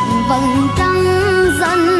sương vầng trăng dần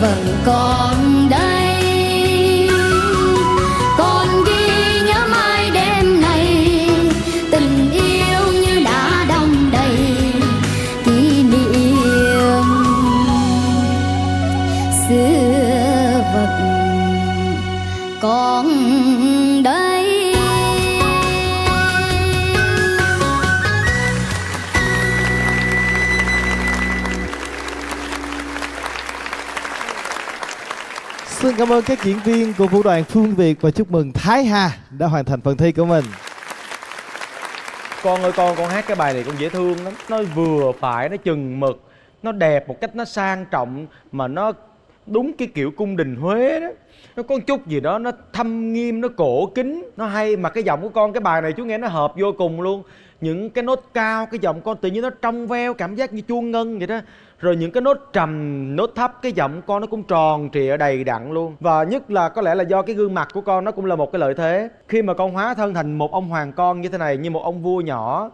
vẫn còn đây. Xin cảm ơn các diễn viên của vũ đoàn Phương Việt và chúc mừng Thái Hà đã hoàn thành phần thi của mình. con ơi, con con hát cái bài này con dễ thương lắm. Nó vừa phải, nó chừng mực, nó đẹp một cách nó sang trọng mà nó đúng cái kiểu cung đình huế đó. Nó có chút gì đó, nó thâm nghiêm, nó cổ kính, nó hay. Mà cái giọng của con, cái bài này chú nghe nó hợp vô cùng luôn. Những cái nốt cao, cái giọng con tự nhiên nó trong veo, cảm giác như chuông ngân vậy đó rồi những cái nốt trầm, nốt thấp, cái giọng con nó cũng tròn trịa đầy đặn luôn. Và nhất là có lẽ là do cái gương mặt của con nó cũng là một cái lợi thế. Khi mà con hóa thân thành một ông hoàng con như thế này, như một ông vua nhỏ,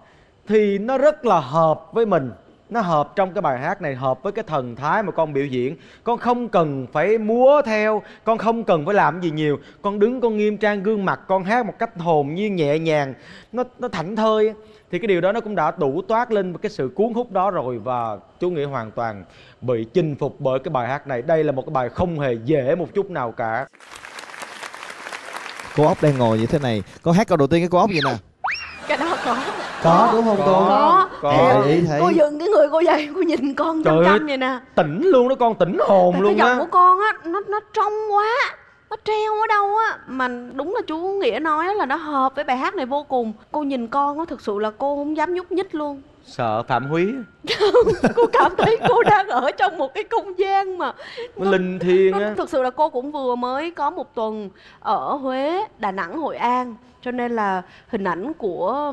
thì nó rất là hợp với mình. Nó hợp trong cái bài hát này, hợp với cái thần thái mà con biểu diễn. Con không cần phải múa theo, con không cần phải làm gì nhiều. Con đứng con nghiêm trang gương mặt, con hát một cách hồn nhiên, nhẹ nhàng. Nó nó thảnh thơi thì cái điều đó nó cũng đã đủ toát lên cái sự cuốn hút đó rồi và chú nghĩ hoàn toàn bị chinh phục bởi cái bài hát này. Đây là một cái bài không hề dễ một chút nào cả. Cô ốc đang ngồi như thế này. Con hát câu đầu tiên cái cô ốc gì nè? Cái đó có. Có đúng không cô? Có có. Để ý thấy. Cô dừng cái người cô dậy cô nhìn con chăm chăm vậy nè. tỉnh luôn đó con tỉnh hồn cái luôn giọng á. của con á nó nó trong quá nó treo ở đâu á? Mà đúng là chú nghĩa nói là nó hợp với bài hát này vô cùng. Cô nhìn con á thực sự là cô không dám nhúc nhích luôn. Sợ phạm húy cô cảm thấy cô đang ở trong một cái không gian mà nó linh thiêng á. thực sự là cô cũng vừa mới có một tuần ở Huế, Đà Nẵng, Hội An. Cho nên là hình ảnh của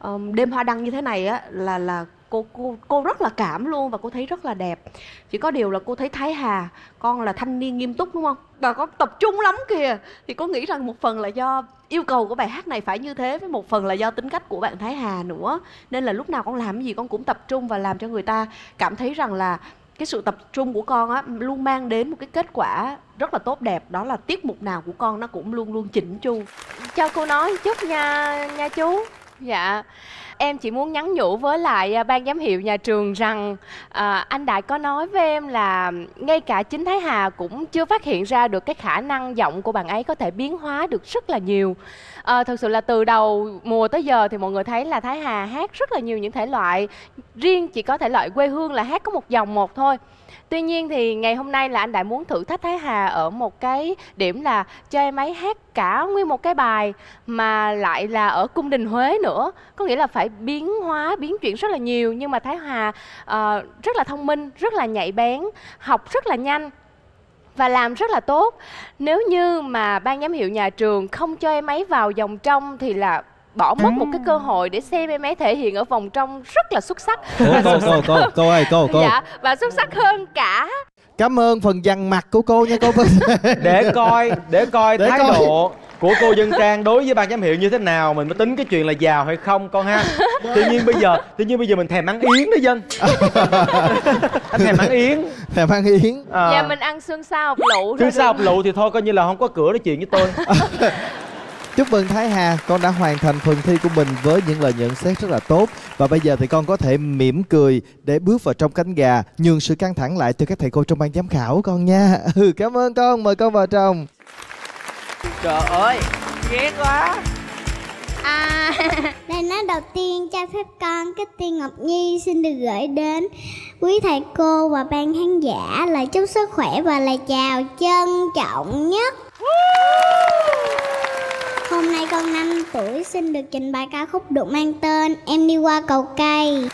um, đêm hoa đăng như thế này á là là cô cô cô rất là cảm luôn và cô thấy rất là đẹp. Chỉ có điều là cô thấy Thái Hà, con là thanh niên nghiêm túc, đúng không? Và con tập trung lắm kìa. Thì có nghĩ rằng một phần là do yêu cầu của bài hát này phải như thế với một phần là do tính cách của bạn Thái Hà nữa. Nên là lúc nào con làm gì con cũng tập trung và làm cho người ta cảm thấy rằng là cái sự tập trung của con á, luôn mang đến một cái kết quả rất là tốt đẹp. Đó là tiết mục nào của con nó cũng luôn luôn chỉnh chu. Cho cô nói chút nha nha chú. Dạ em chỉ muốn nhắn nhủ với lại à, ban giám hiệu nhà trường rằng à, anh đại có nói với em là ngay cả chính thái hà cũng chưa phát hiện ra được cái khả năng giọng của bạn ấy có thể biến hóa được rất là nhiều. Ờ, à, thực sự là từ đầu mùa tới giờ thì mọi người thấy là thái hà hát rất là nhiều những thể loại. Riêng chỉ có thể loại quê hương là hát có một dòng một thôi. Tuy nhiên thì ngày hôm nay là anh Đại muốn thử thách Thái Hà ở một cái điểm là cho em ấy hát cả nguyên một cái bài mà lại là ở cung đình Huế nữa. Có nghĩa là phải biến hóa, biến chuyển rất là nhiều. Nhưng mà Thái Hà uh, rất là thông minh, rất là nhạy bén, học rất là nhanh và làm rất là tốt. Nếu như mà ban giám hiệu nhà trường không cho em ấy vào vòng trong thì là bỏ mất một cái cơ hội để xem em ấy thể hiện ở vòng trong rất là xuất sắc. Cô cô cô cô cô ơi cô cô. Dạ và xuất sắc hơn cả. Cảm ơn phần dằn mặt của cô nha cô để coi để coi Để thái coi. độ của cô dân trang đối với ban giám hiệu như thế nào? Mình mới tính cái chuyện là giàu hay không con ha? Tự nhiên bây giờ tự nhiên bây giờ mình thèm ăn yến đó dân. Anh thèm ăn yến. Thèm ăn yến. À, Dạ mình ăn xương sao học lụ chứ thôi sao học lụ thì thôi coi như là không có cửa nói chuyện với tôi. Chúc mừng Thái Hà, con đã hoàn thành phần thi của mình với những lời nhận xét rất là tốt. Và bây giờ thì con có thể mỉm cười để bước vào trong cánh gà Nhường sự căng thẳng lại cho các thầy cô trong ban giám khảo con nha. Ừ, Cảm ơn con, mời con vào trong trời ơi ghét quá À, đây nói đầu tiên cho phép con cái tiên Ngọc Nhi xin được gửi đến quý thầy cô và ban khán giả lời chúc sức khỏe và lời chào trân trọng nhất. Hôm nay con 5 tuổi xin được trình bày ca khúc được mang tên Em đi qua cầu cây.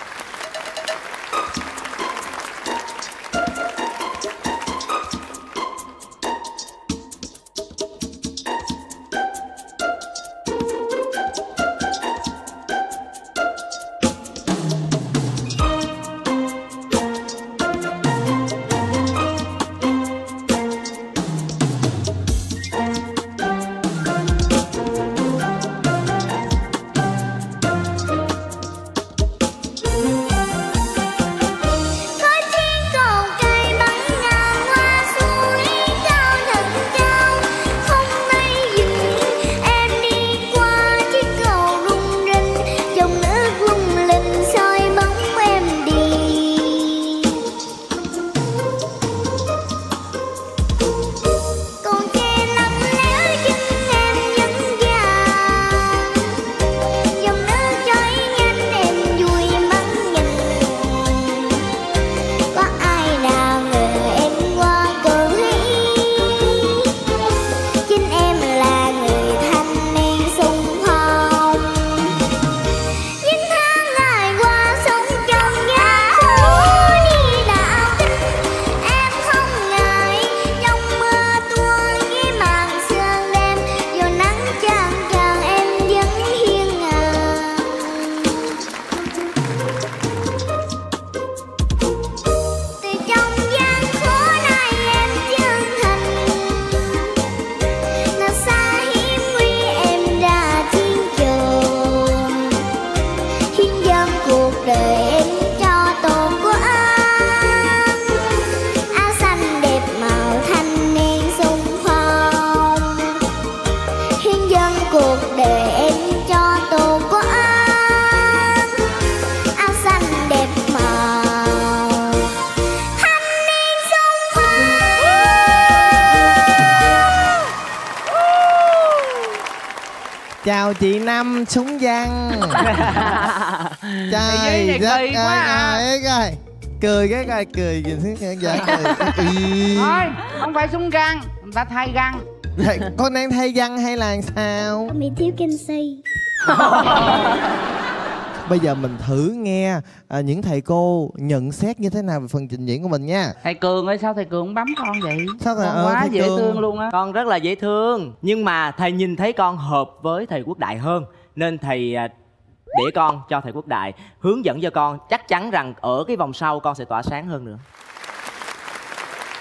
Chào chị năm súng văn trời đất quá à. ơi coi. Cười cái coi cười nhìn thấy khán giả cười. Thôi không phải súng găng người ta thay găng Thầy, con đang thay văn hay là sao? Con bị thiếu canxi bây giờ mình thử nghe à, những thầy cô nhận xét như thế nào về phần trình diễn của mình nha. Thầy cường ơi sao thầy cường không bấm con vậy? Sao thầy- con ờ, quá thầy dễ Cường. thương luôn á. Con rất là dễ thương nhưng mà thầy nhìn thấy con hợp với thầy quốc đại hơn nên thầy à, để con cho thầy quốc đại hướng dẫn cho con. Chắc chắn rằng ở cái vòng sau con sẽ tỏa sáng hơn nữa.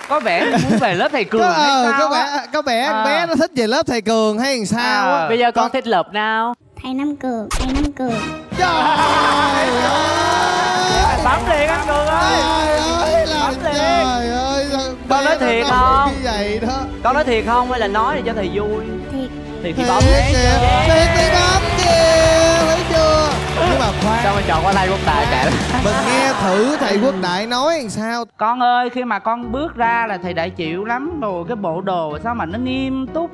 Có vẻ muốn về lớp thầy cường có, hay ờ, sao có vẻ có vẻ À. bé nó thích về lớp thầy cường hay làm sao á. À. bây giờ con thích lớp nào thầy năm cường thầy năm cường. Trời ơi! Bấm liền anh cường ơi. Trời ơi là Bấm liền. trời ơi Con nói thiệt không? như vậy đó? Con nói thiệt không hay là nói để cho thầy vui? Thiệt. Thì thì thiệt bấm kìa thiệt thì bấm kìa thấy chưa? Nhưng mà khoan. Sao mà chọn qua thầy quốc đại kệ? Mình nghe thử thầy quốc đại nói làm sao? Con ơi khi mà con bước ra là thầy đại chịu lắm rồi cái bộ đồ sao mà nó nghiêm túc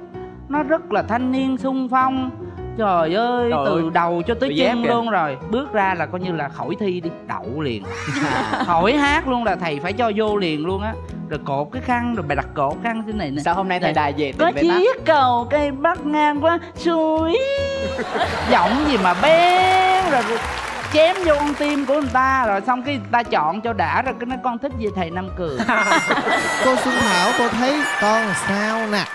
nó rất là thanh niên sung phong trời ơi Trời từ ơi, đầu cho tới chân luôn rồi. Bước ra là coi như là khỏi thi đi. Đậu liền. Khỏi hát luôn là thầy phải cho vô liền luôn á. Rồi cột cái khăn rồi bài đặt cột khăn thế này nè. Sao hôm nay thầy đại về có chiếc cầu cây bắc ngang qua suối. Giọng gì mà bén. Rồi chém vô con tim của người ta. Rồi xong cái người ta chọn cho đã rồi cái nói con thích gì thầy năm cường. Cô xuân thảo cô thấy con sao nè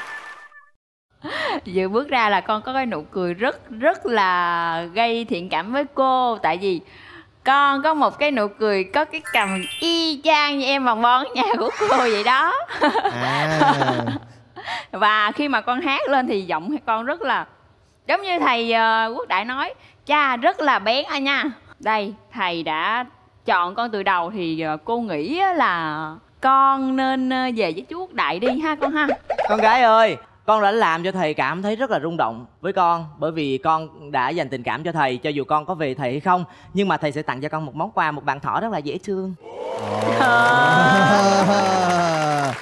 vừa bước ra là con có cái nụ cười rất rất là gây thiện cảm với cô. Tại vì con có một cái nụ cười có cái cầm y chang như em vòng bon ở nhà của cô vậy đó. À. Và khi mà con hát lên thì giọng con rất là giống như thầy ờ, quốc đại nói cha rất là bén anh nha. Đây thầy đã chọn con từ đầu thì ờ, cô nghĩ á là con nên ờ, về với chú quốc đại đi ha con ha. Con gái ơi con đã làm cho thầy cảm thấy rất là rung động với con bởi vì con đã dành tình cảm cho thầy cho dù con có về thầy hay không nhưng mà thầy sẽ tặng cho con một món quà một bạn thỏ rất là dễ thương.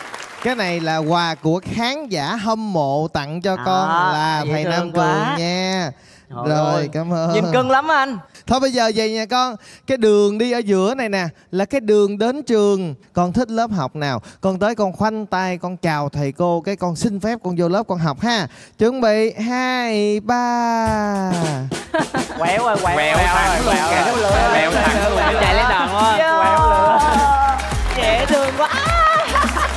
Cái này là quà của khán giả hâm mộ tặng cho con À, là dễ thầy nam cường nha Trời rồi ơi, cảm ơn. nhìn cưng lắm anh. Thôi bây giờ về nha con cái đường đi ở giữa này nè là cái đường đến trường. Con thích lớp học nào? Con tới con khoanh tay con chào thầy cô cái con xin phép con vô lớp con học ha. Chuẩn bị hai ba. Quẹo rồi quẹo Quẹo thẳng luôn, quẹo thẳng luôn. chạy lên đòn quá Quẹo lửa. dễ thương quá.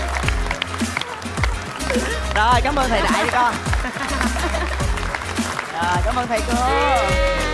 Rồi cảm ơn thầy đại đi con rồi cảm ơn thầy cô.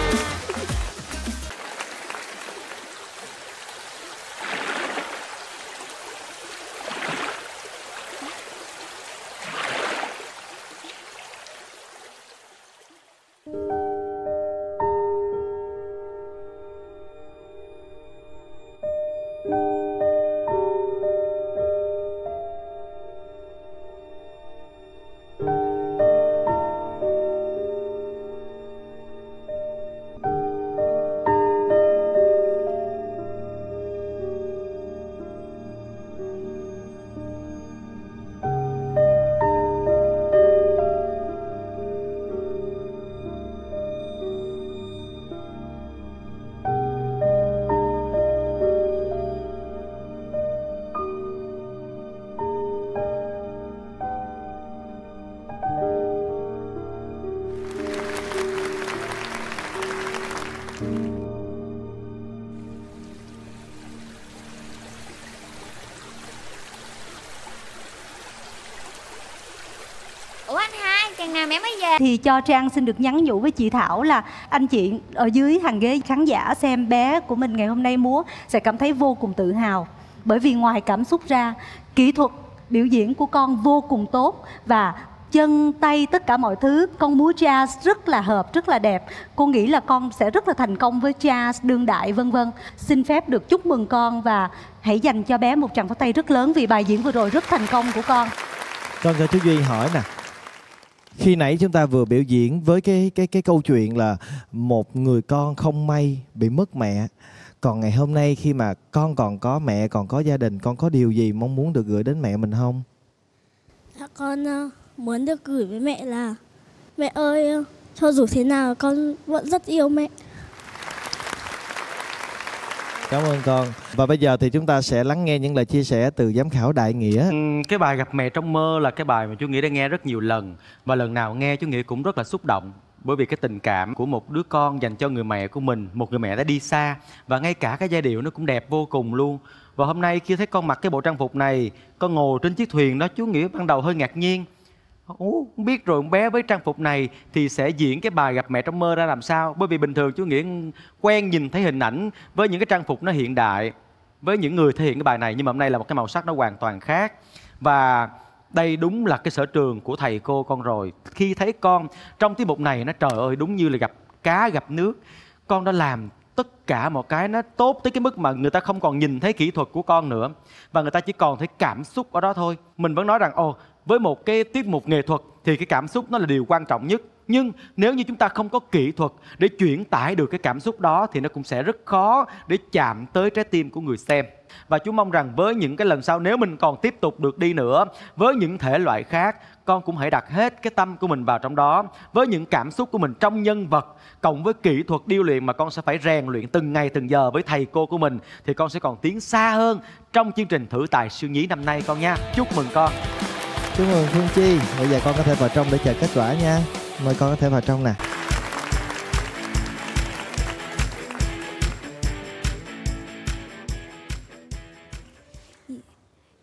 Thì cho Trang xin được nhắn nhủ với chị Thảo là anh chị ở dưới hàng ghế khán giả xem bé của mình ngày hôm nay múa sẽ cảm thấy vô cùng tự hào. Bởi vì ngoài cảm xúc ra, kỹ thuật biểu diễn của con vô cùng tốt và chân, tay, tất cả mọi thứ, con múa jazz rất là hợp, rất là đẹp. Cô nghĩ là con sẽ rất là thành công với jazz đương đại, vân vân. Xin phép được chúc mừng con và hãy dành cho bé một tràng pháo tay rất lớn vì bài diễn vừa rồi rất thành công của con. Con cho chú duy hỏi nè khi nãy chúng ta vừa biểu diễn với cái cái cái câu chuyện là một người con không may bị mất mẹ còn ngày hôm nay khi mà con còn có mẹ còn có gia đình con có điều gì mong muốn được gửi đến mẹ mình không? Dạ con ờ, muốn được gửi với mẹ là Mẹ ơi, ờ, cho dù thế nào con vẫn rất yêu mẹ. Cảm ơn con. Và bây giờ thì chúng ta sẽ lắng nghe những lời chia sẻ từ giám khảo Đại Nghĩa. Ừ, cái bài gặp mẹ trong mơ là cái bài mà chú nghĩa đã nghe rất nhiều lần và lần nào nghe chú nghĩa cũng rất là xúc động bởi vì cái tình cảm của một đứa con dành cho người mẹ của mình một người mẹ đã đi xa và ngay cả cái giai điệu nó cũng đẹp vô cùng luôn và hôm nay khi thấy con mặc cái bộ trang phục này con ngồi trên chiếc thuyền đó chú nghĩa ban đầu hơi ngạc nhiên Ủa, không biết rồi con bé với trang phục này thì sẽ diễn cái bài gặp mẹ trong mơ ra làm sao? Bởi vì bình thường chú nghĩa quen nhìn thấy hình ảnh với những cái trang phục nó hiện đại với những người thể hiện cái bài này nhưng mà hôm nay là một cái màu sắc nó hoàn toàn khác. Và đây đúng là cái sở trường của thầy cô con rồi. Khi thấy con trong tiết mục này nó trời ơi đúng như là gặp cá gặp nước. Con đã làm tất cả một cái nó tốt tới cái mức mà người ta không còn nhìn thấy kỹ thuật của con nữa. Và người ta chỉ còn thấy cảm xúc ở đó thôi. Mình vẫn nói rằng ồ với một cái tiết mục nghệ thuật thì cái cảm xúc nó là điều quan trọng nhất. Nhưng nếu như chúng ta không có kỹ thuật để chuyển tải được cái cảm xúc đó thì nó cũng sẽ rất khó để chạm tới trái tim của người xem. Và chú mong rằng với những cái lần sau nếu mình còn tiếp tục được đi nữa, với những thể loại khác, con cũng hãy đặt hết cái tâm của mình vào trong đó. Với những cảm xúc của mình trong nhân vật, cộng với kỹ thuật điêu luyện mà con sẽ phải rèn luyện từng ngày từng giờ với thầy cô của mình, thì con sẽ còn tiến xa hơn trong chương trình thử tài siêu nhí năm nay con nha. Chúc mừng con. Chúc mừng Phương Chi. Bây giờ con có thể vào trong để chờ kết quả nha. Mời con có thể vào trong nè.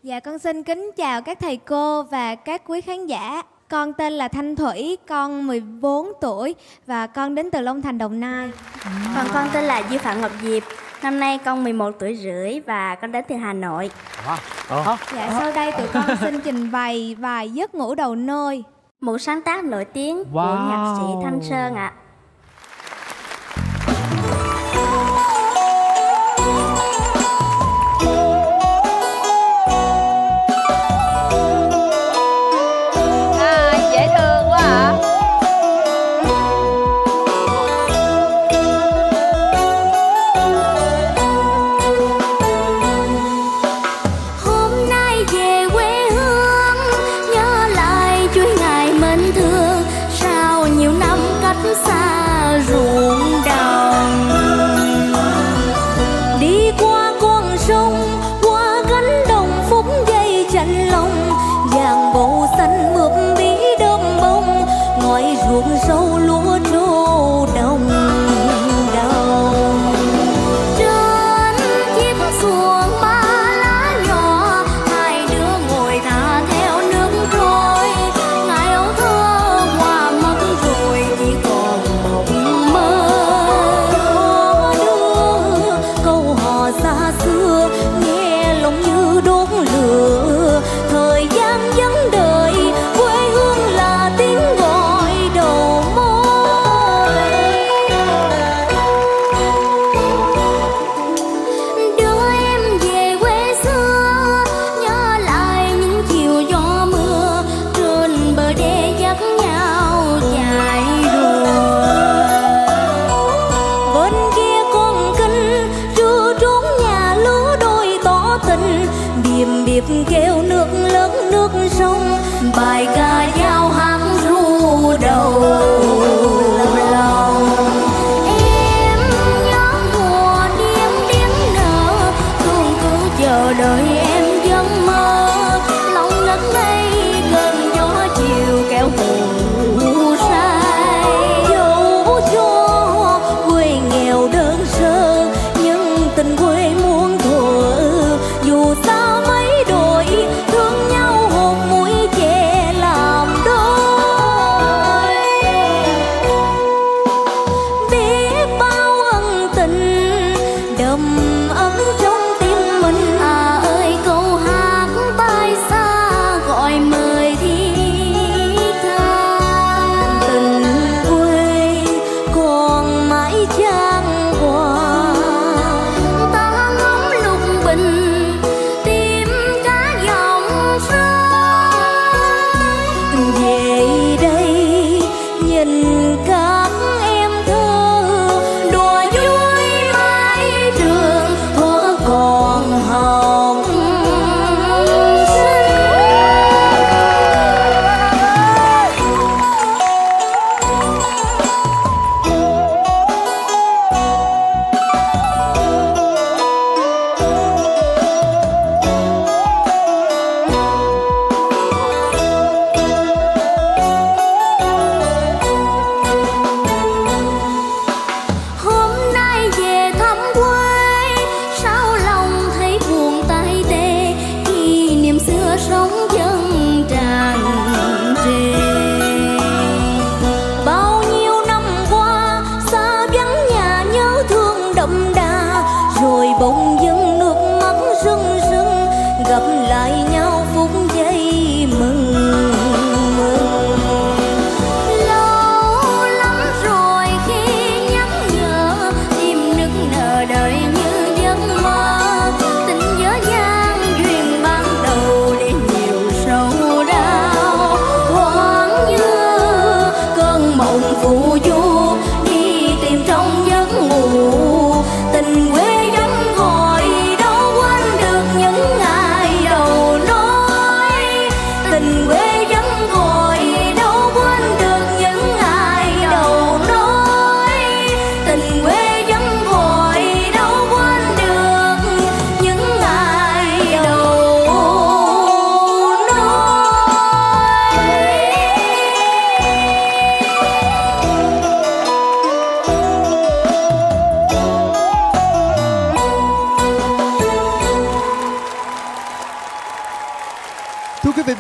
Dạ con xin kính chào các thầy cô và các quý khán giả. Con tên là Thanh Thủy, con 14 tuổi và con đến từ Long Thành, Đồng Nai. Còn con tên là Dư Phạm Ngọc Diệp Năm nay con 11 tuổi rưỡi và con đến từ Hà Nội. Dạ sau đây tụi con xin trình bày bài Giấc ngủ đầu nôi. Một sáng tác nổi tiếng của Wow. nhạc sĩ Thanh Sơn ạ. à, điềm điệp kêu nước lớn nước sông bài ca giao hát ru đầu. lòng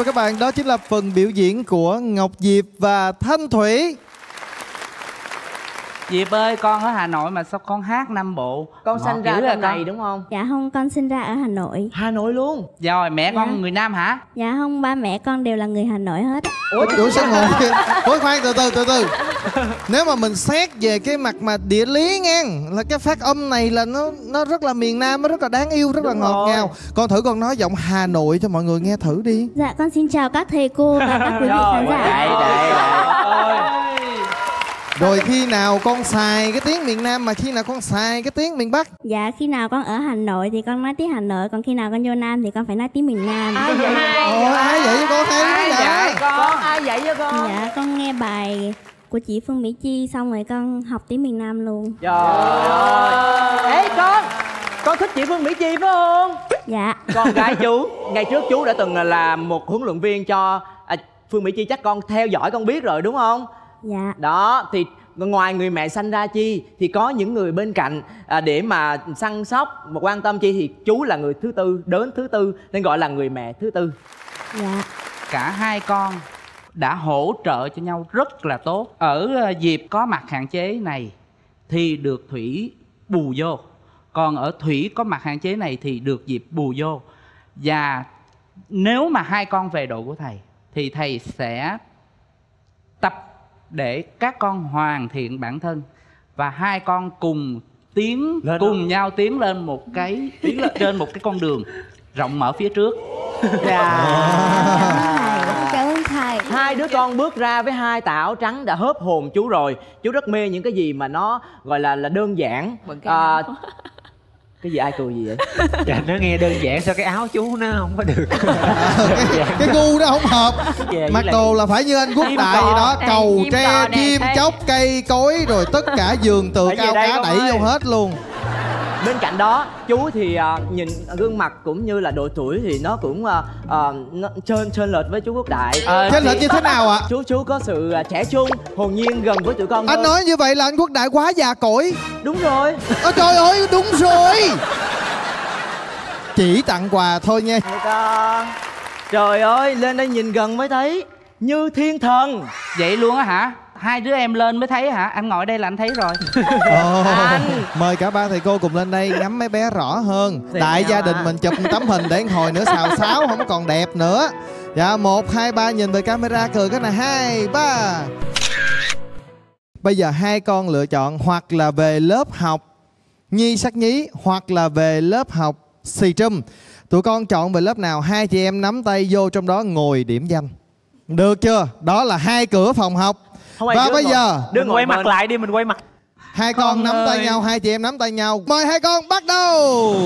và các bạn, đó chính là phần biểu diễn của Ngọc Diệp và Thanh Thủy. Diệp ơi, con ở Hà Nội mà sao con hát năm bộ? Con Ngọt sanh ra dữ à này con? đúng không? Dạ không, con sinh ra ở Hà Nội Hà Nội luôn. Rồi, mẹ con Dạ. người Nam hả? Dạ không, ba mẹ con đều là người Hà Nội hết Ủa, Ủa sao ngồi? Ủa khoan từ từ từ từ Nếu mà mình xét về cái mặt mà địa lý nghe Là cái phát âm này là nó nó rất là miền Nam Nó rất là đáng yêu, rất là Đúng ngọt rồi. ngào Con thử con nói giọng Hà Nội cho mọi người nghe thử đi Dạ con xin chào các thầy cô và các quý vị khán giả Đây, đây, đây. Rồi khi nào con xài cái tiếng miền Nam Mà khi nào con xài cái tiếng miền Bắc Dạ khi nào con ở Hà Nội thì con nói tiếng Hà Nội Còn khi nào con vô Nam thì con phải nói tiếng miền Nam Ồ, ai vậy cho con hay Ai vậy dạy con? Ai vậy cho con? Dạ con nghe bài của chị Phương Mỹ Chi Xong rồi con học tiếng miền Nam luôn Trời ơi. Ê con, con thích chị Phương Mỹ Chi phải không? Dạ Con gái chú, ngày trước chú đã từng là một huấn luyện viên cho à, Phương Mỹ Chi chắc con theo dõi con biết rồi đúng không? Dạ. Đó, thì ngoài người mẹ sanh ra Chi thì có những người bên cạnh à, để mà săn sóc và quan tâm Chi thì chú là người thứ tư, đến thứ tư nên gọi là người mẹ thứ tư. Dạ. Cả hai con đã hỗ trợ cho nhau rất là tốt. Ở ờ, Diệp có mặt hạn chế này thì được Thủy bù vô. Còn ở Thủy có mặt hạn chế này thì được Diệp bù vô. Và nếu mà hai con về đội của thầy Thì thầy sẽ tập để các con hoàn thiện bản thân Và hai con cùng tiến Lên cùng nhau tiến lên một cái tiến lên trên một cái con đường rộng mở phía trước. Cảm ơn thầy. Hai đứa con bước ra với hai tà áo trắng đã hớp hồn chú rồi. Chú rất mê những cái gì mà nó gọi là là đơn giản. À, cái gì ai cười gì vậy? dạ nó nghe đơn giản sao cái áo chú nó không có được. Cái gu nó không hợp. Mặc đồ là phải như anh quốc đại vậy đó Cầu tre, chim chóc, cây cối Rồi tất cả giường về cao cá đẩy vô hết luôn Bên cạnh đó, chú thì à, nhìn gương mặt cũng như là độ tuổi thì nó cũng à, à, nó trên trên lệch với chú Quốc Đại. Ờ, Chênh lệch như thế nào ạ? Chú chú có sự à, trẻ trung, hồn nhiên gần với tụi con Anh hơn. nói như vậy là anh quốc đại quá già cỗi đúng rồi. Ôi trời ơi đúng rồi Chỉ tặng quà thôi nha ta... Trời ơi, lên đây nhìn gần mới thấy như thiên thần. Vậy luôn á hả? Hai đứa em lên mới thấy hả? Anh ngồi đây là anh thấy rồi. Ồ, Anh. Mời cả ba thầy cô cùng lên đây ngắm mấy bé rõ hơn. Thì nhau gia đình à. mình chụp tấm hình để hồi nữa xào xáo không còn đẹp nữa. Dạ một hai ba nhìn về camera cười cái này. Hai ba. Bây giờ hai con lựa chọn hoặc là về lớp học Nhi sắc nhí hoặc là về lớp học xì trâm. Tụi con chọn về lớp nào hai chị em nắm tay vô trong đó ngồi điểm danh. Được chưa? Đó là hai cửa phòng học Không ai Và bây giờ đừng mình quay mặt bên. lại đi mình quay mặt Hai con Con nắm tay ơi. nhau, hai chị em nắm tay nhau Mời hai con bắt đầu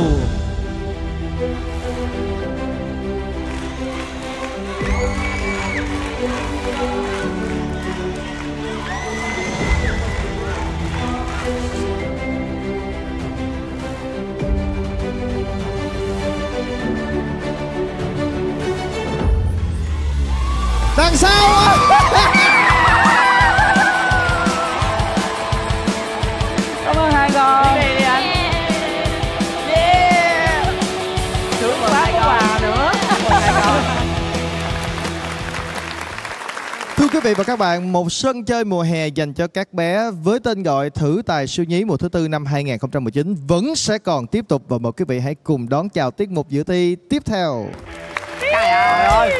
Đằng sau quý vị và các bạn, một sân chơi mùa hè dành cho các bé với tên gọi Thử Tài Siêu Nhí mùa thứ tư năm 2019 vẫn sẽ còn tiếp tục và mời quý vị hãy cùng đón chào tiết mục dự thi tiếp theo. Trời ơi.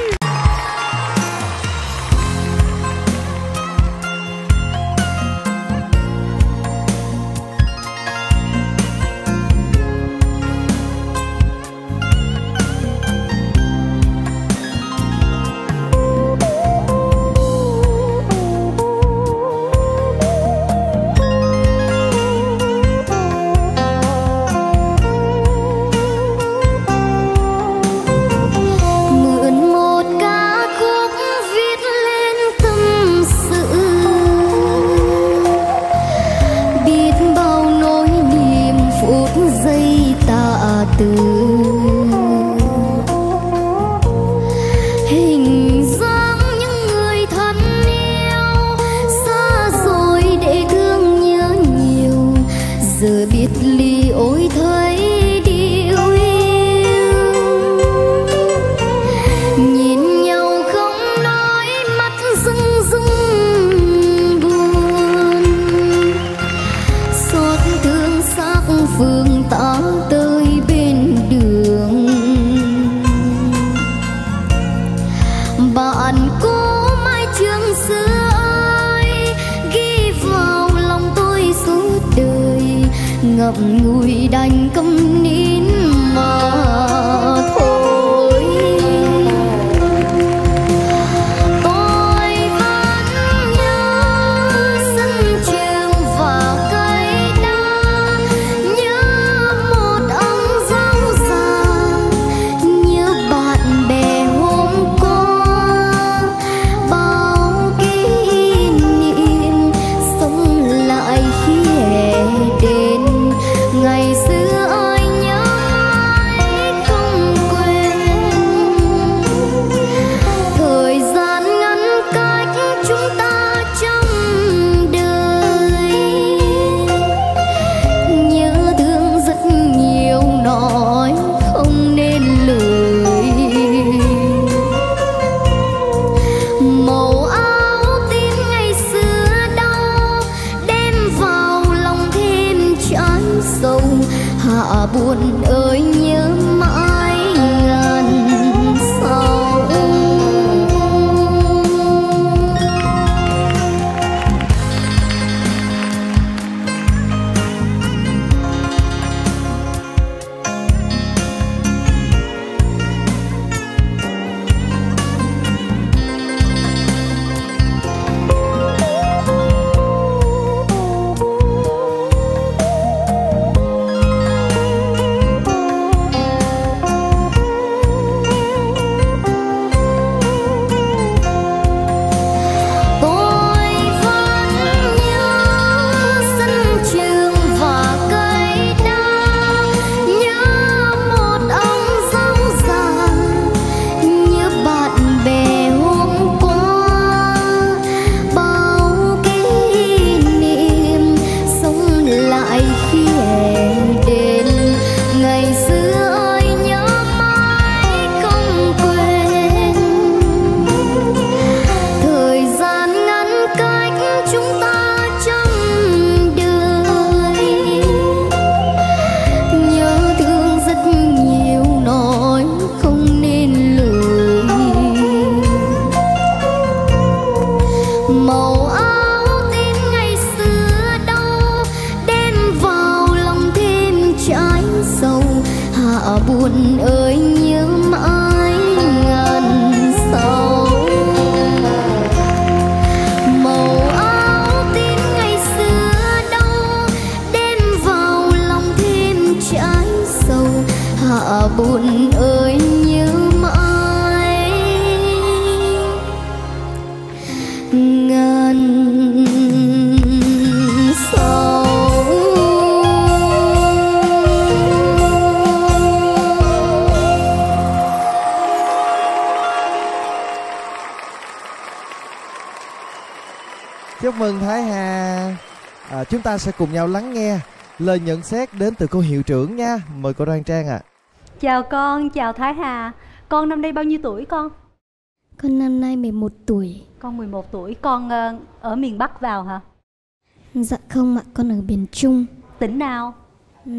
ta từ ta sẽ cùng nhau lắng nghe lời nhận xét đến từ cô hiệu trưởng nha. Mời cô Đoan Trang ạ. Chào con, chào Thái Hà. Con năm nay bao nhiêu tuổi con? Con năm nay 11 tuổi. Con 11 tuổi, con ờ, ở miền Bắc vào hả? Dạ không ạ, con ở miền Trung. Tỉnh nào?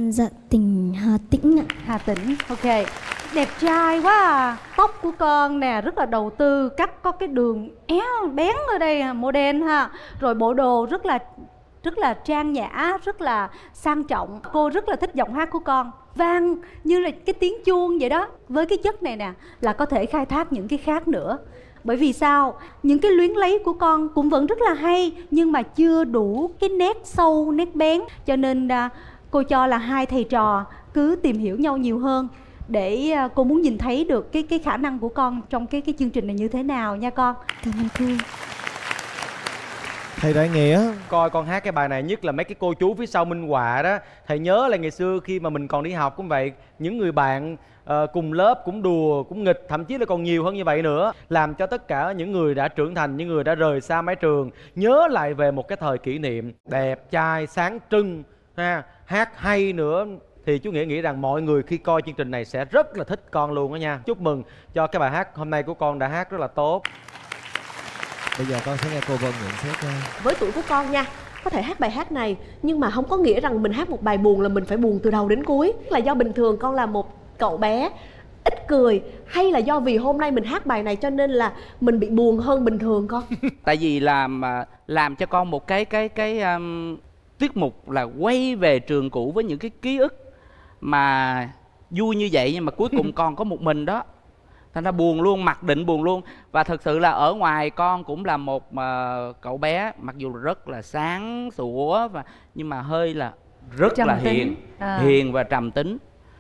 Dạ tỉnh Hà Tĩnh ạ. Hà Tĩnh, ok. Đẹp trai quá à. Tóc của con nè rất là đầu tư. Cắt có cái đường éo bén ở đây à, model ha. Rồi bộ đồ rất là rất là trang nhã, rất là sang trọng. Cô rất là thích giọng hát của con. Vang như là cái tiếng chuông vậy đó. Với cái chất này nè là có thể khai thác những cái khác nữa. Bởi vì sao? Những cái luyến lấy của con cũng vẫn rất là hay Nhưng mà chưa đủ cái nét sâu, nét bén. Cho nên à, cô cho là hai thầy trò cứ tìm hiểu nhau nhiều hơn để à, cô muốn nhìn thấy được cái cái khả năng của con trong cái cái chương trình này như thế nào nha con. Cảm ơn cô Thầy Đại Nghĩa coi con hát cái bài này nhất là mấy cái cô chú phía sau minh họa đó. Thầy nhớ là ngày xưa khi mà mình còn đi học cũng vậy. Những người bạn uh, cùng lớp cũng đùa cũng nghịch thậm chí là còn nhiều hơn như vậy nữa. Làm cho tất cả những người đã trưởng thành những người đã rời xa mái trường nhớ lại về một cái thời kỷ niệm. Đẹp trai sáng trưng ha hát hay nữa. Thì chú nghĩa nghĩ rằng mọi người khi coi chương trình này sẽ rất là thích con luôn đó nha. Chúc mừng cho cái bài hát hôm nay của con đã hát rất là tốt. Bây giờ con sẽ nghe cô Vân nhận xét nha. Với tuổi của con nha có thể hát bài hát này nhưng mà không có nghĩa rằng mình hát một bài buồn là mình phải buồn từ đầu đến cuối. Là do bình thường con là một cậu bé ít cười hay là do vì hôm nay mình hát bài này cho nên là mình bị buồn hơn bình thường con? Tại vì làm à, làm cho con một cái cái cái um, tiết mục là quay về trường cũ với những cái ký ức mà vui như vậy nhưng mà cuối cùng con có một mình đó thành ra buồn luôn mặc định buồn luôn và thật sự là ở ngoài con cũng là một mà cậu bé mặc dù rất là sáng sủa và nhưng mà hơi là rất Trầm là tính. hiền À. hiền và trầm tính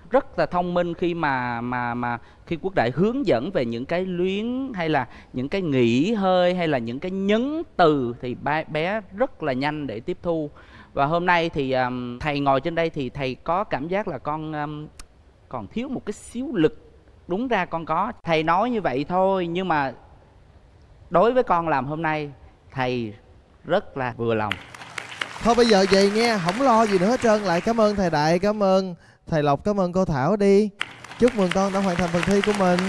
rất là thông minh khi mà mà mà khi quốc đại hướng dẫn về những cái luyến hay là những cái nghỉ hơi hay là những cái nhấn từ thì ba, bé rất là nhanh để tiếp thu và hôm nay thì um, thầy ngồi trên đây thì thầy có cảm giác là con um, còn thiếu một cái xíu lực đúng ra con có. Thầy nói như vậy thôi, nhưng mà đối với con làm hôm nay, thầy rất là vừa lòng. Thôi bây giờ về nghe, Không lo gì nữa hết trơn. Lại cảm ơn thầy Đại, Cảm ơn thầy Lộc, Cảm ơn cô Thảo đi. Chúc mừng con đã hoàn thành phần thi của mình.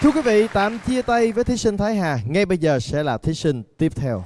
Thưa quý vị, tạm chia tay với thí sinh Thái Hà. Ngay bây giờ sẽ là thí sinh tiếp theo.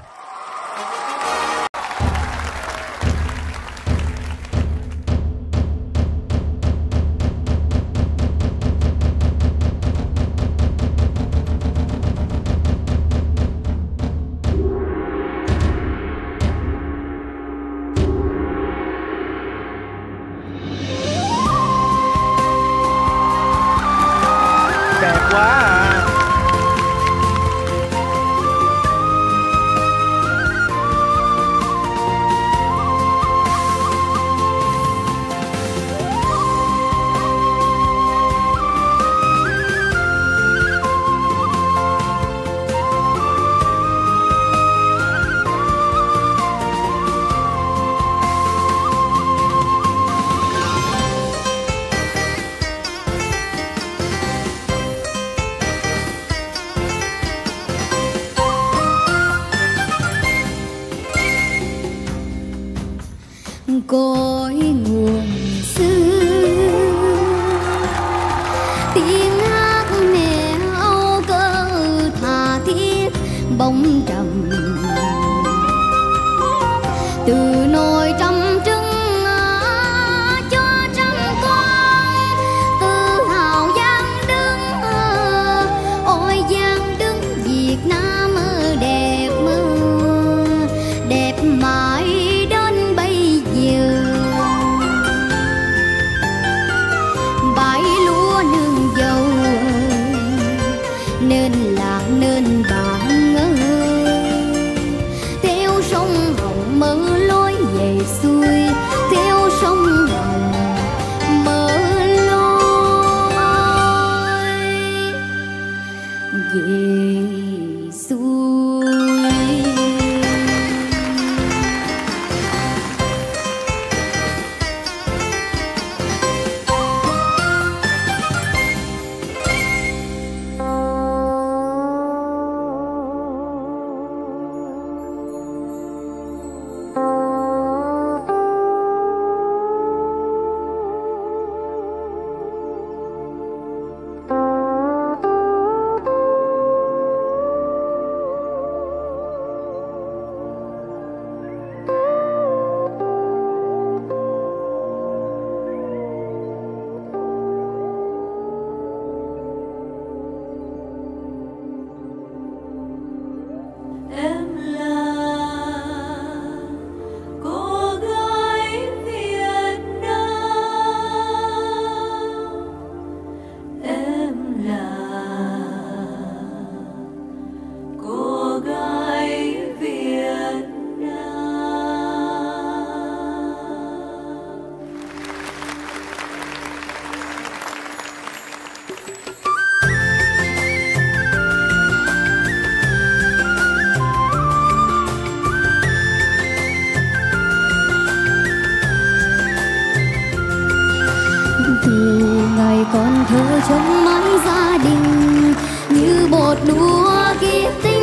quân mãi gia đình như bột đũa kiếp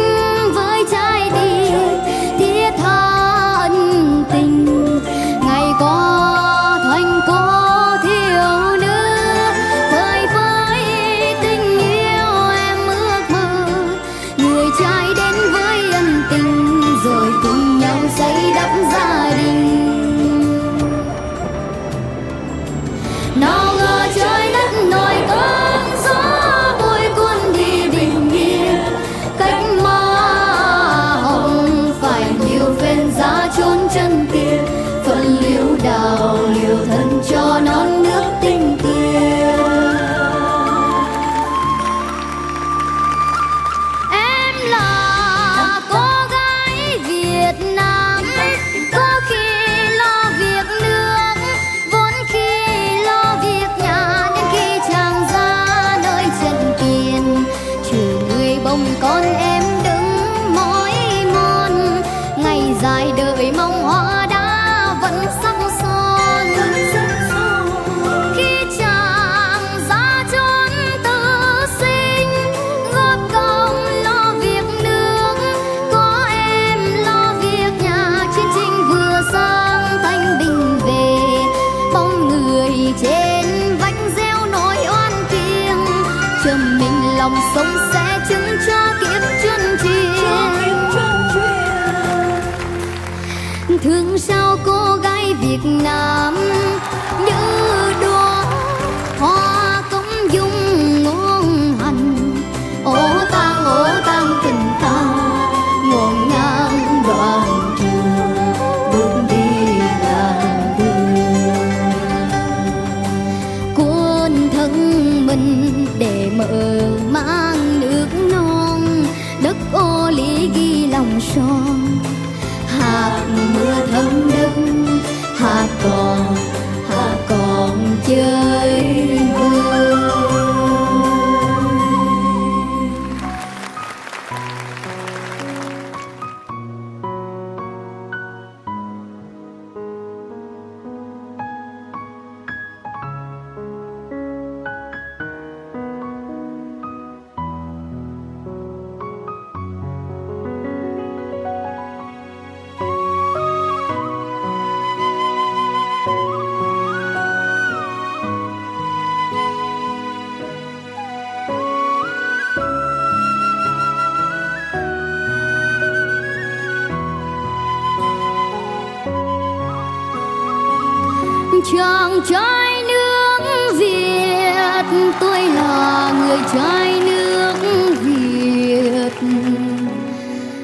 trai nước Việt. Tôi là người trai nước Việt.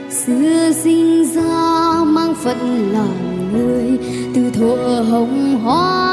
Xưa sinh ra mang phận làm người từ thuở hồng hoa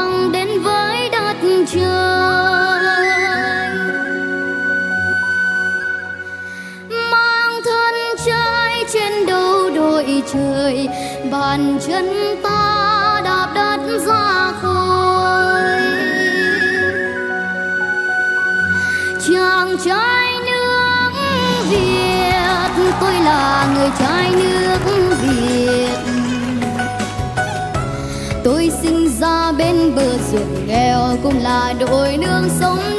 cùng cũng là đội nương sống.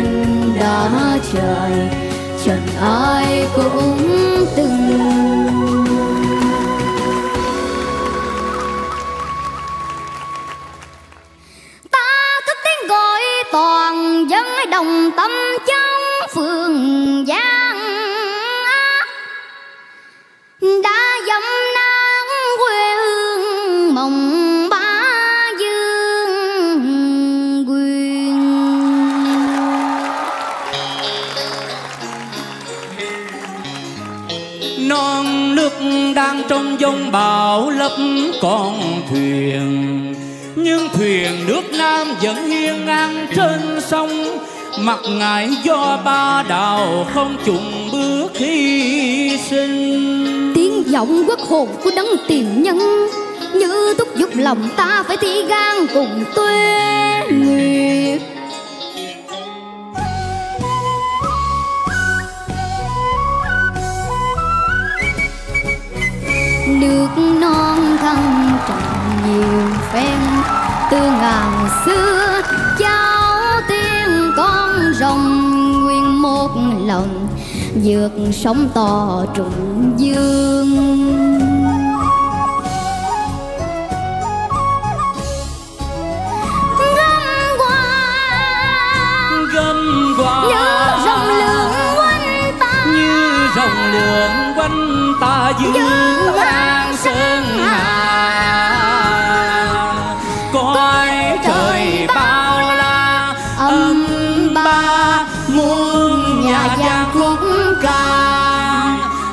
Chỉ nhân đã trời chẳng ai cũng từng. Ta thức tiếng gọi toàn dân đồng tâm trong phường giang trong dông bão lấp con thuyền. Nhưng thuyền nước nam vẫn hiên ngang trên sông. Mặc ngại do ba đào không trùng bước hy sinh. Tiếng giọng quốc hồn của đấng tìm nhân. Như thúc giục lòng ta phải thi gan cùng tuế nguyện nước non thăng trầm nhiều phen. Từ ngàn xưa cháu tiên con rồng nguyên một lần vượt sóng to trùng dương. Gâm qua nhớ rồng lượn quanh ta. như rồng lượn quanh ta dương an sơn hà cõi trời bao la âm ba muôn nhà giang khúc ca.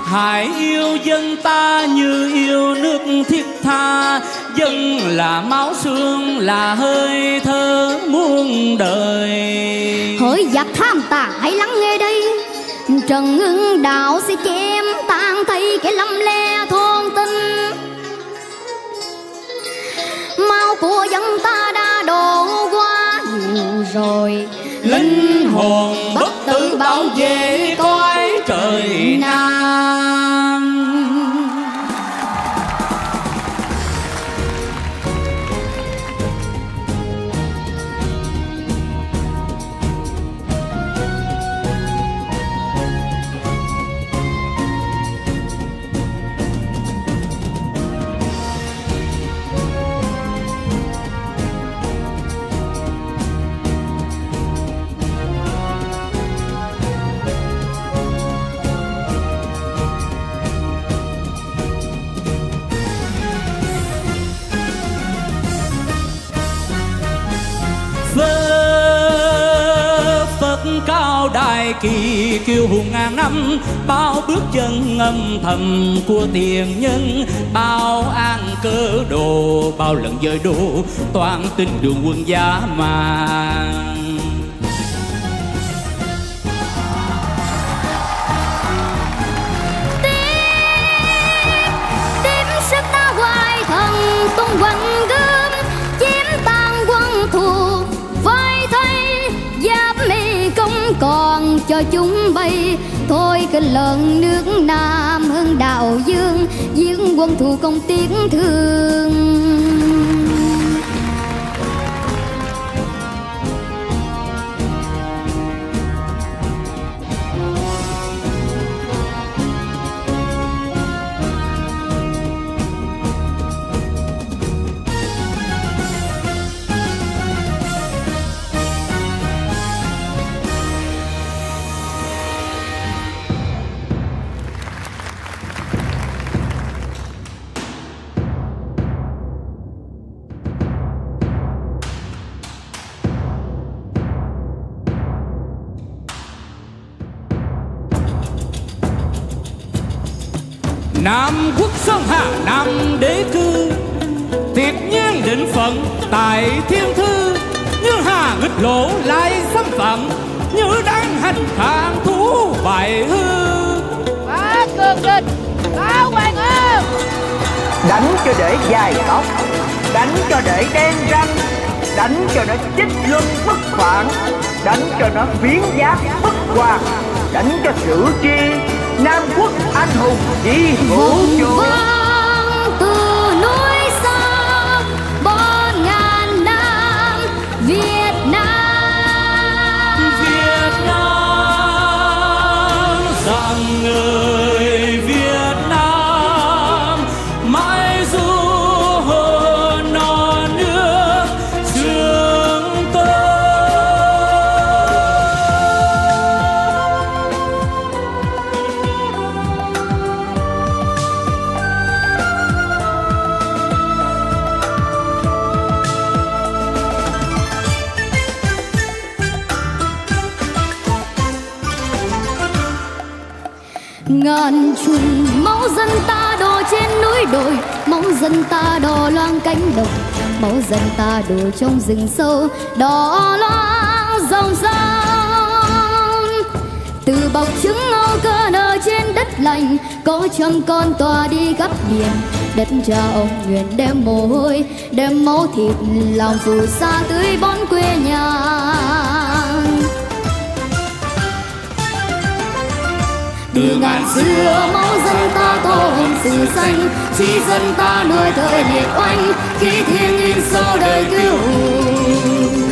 Hãy yêu dân ta như yêu nước thiết tha. Dân là máu xương là hơi thở muôn đời. Hỡi giặc tham tà hãy lắng nghe đây. Trần ngưng đạo sẽ chém cái lâm le thôn tinh. Máu của dân ta đã đổ qua nhiều rồi. Linh hồn bất tử bảo vệ cõi trời nam kỳ kiêu hùng ngàn năm, bao bước chân âm thầm của tiền nhân, bao an cơ đồ, bao lần dời đồ toàn tin đường quân giá mà. Chúng thôi kinh lần nước nam hưng đạo dương, giếng quân thù công tiếng thương. Hạ thú bại hư Bá cường địch Bá hoàng ương Đánh cho để dài tóc Đánh cho để đen răng Đánh cho nó chích luân bất phản Đánh cho nó biến giáp bất hoàng Đánh cho sử tri Nam quốc anh hùng chỉ vũ vùng máu dân ta đổ trong rừng sâu đỏ loang dòng sông. Từ bọc trứng ngô cơ nở trên đất lành, có trăm con tòa đi khắp biển. Đất cha ông nguyện đem mồ hôi, đem máu thịt lòng phù sa tưới bón quê nhà. Từ ngàn xưa máu dân ta tô hồng sử xanh chi dân ta nuôi thời liệt oanh, khi thiên nhiên sâu đời cứu hùng.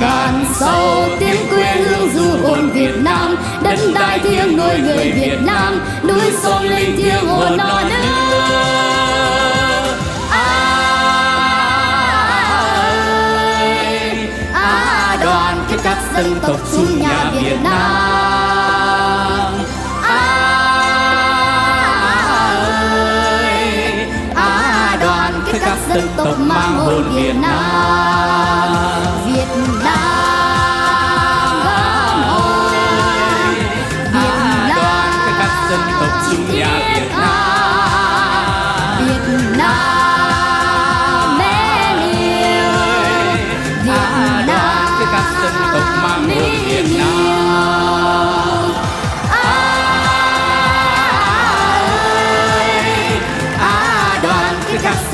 Ngàn sau tiếng quê hương du hồn Việt Nam, đất đai thiêng nuôi người Việt Nam, núi sông linh thiêng hồn non nước đoàn kết các dân tộc chung nhà Việt Nam. Dân tộc mang hồn Việt Nam.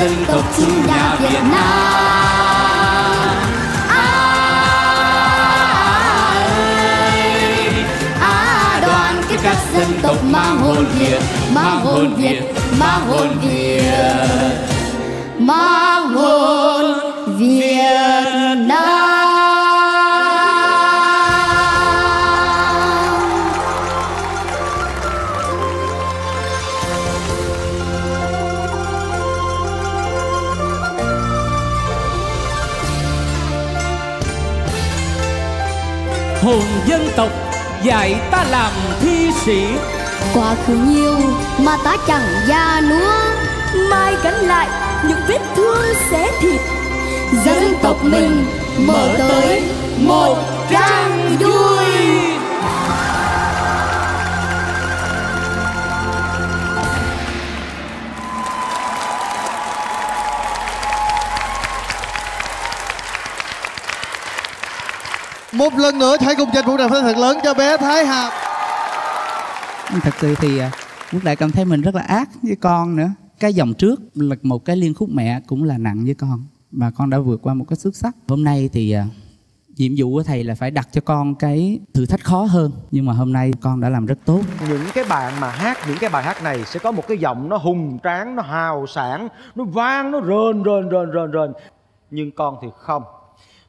Dân tộc chung nhà Việt Nam à đoàn kết các dân tộc mang hồn Việt mang hồn Việt mang hồn Việt mang hồn dân tộc, dạy ta làm thi sĩ. Quá khứ nhiều mà ta chẳng già núa mai gánh lại những vết thương xé thịt. Dân tộc mình mở tới một trang vui. Một lần nữa hãy cùng dành một tràng pháo thật lớn cho bé Thái Hà thật sự thì à, quốc đại cảm thấy mình rất là ác với con nữa. Cái dòng trước là một cái liên khúc mẹ cũng là nặng với con. Và con đã vượt qua một cái xuất sắc hôm nay thì à, nhiệm vụ của thầy là phải đặt cho con cái thử thách khó hơn. Nhưng mà hôm nay con đã làm rất tốt. Những cái bạn mà hát những cái bài hát này sẽ có một cái giọng nó hùng tráng nó hào sảng nó vang nó rền rền rền rền rền nhưng con thì không.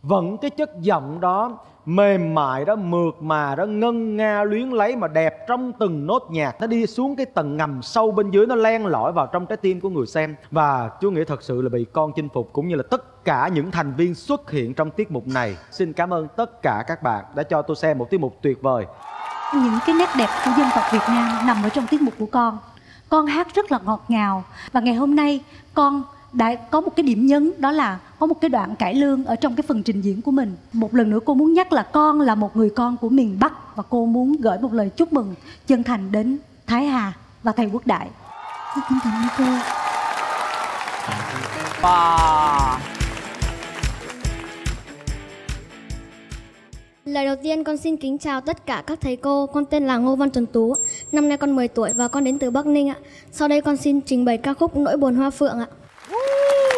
Vẫn cái chất giọng đó mềm mại đó, mượt mà đó, ngân nga luyến lấy mà đẹp trong từng nốt nhạc. Nó đi xuống cái tầng ngầm sâu bên dưới, nó len lỏi vào trong trái tim của người xem. Và chú nghĩ thật sự là bị con chinh phục, cũng như là tất cả những thành viên xuất hiện trong tiết mục này. Xin cảm ơn tất cả các bạn đã cho tôi xem một tiết mục tuyệt vời. Những cái nét đẹp của dân tộc Việt Nam nằm ở trong tiết mục của con. Con hát rất là ngọt ngào. Và ngày hôm nay, con đã có một cái điểm nhấn đó là có một cái đoạn cải lương ở trong cái phần trình diễn của mình một lần nữa cô muốn nhắc là con là một người con của miền bắc và cô muốn gửi một lời chúc mừng chân thành đến thái hà và thầy quốc đại xin cảm ơn cô wow. Lời đầu tiên con xin kính chào tất cả các thầy cô. Con tên là Ngô Văn Tuấn Tú. Năm nay con 10 tuổi và con đến từ Bắc Ninh ạ. Sau đây con xin trình bày ca khúc Nỗi buồn hoa phượng ạ. Woo!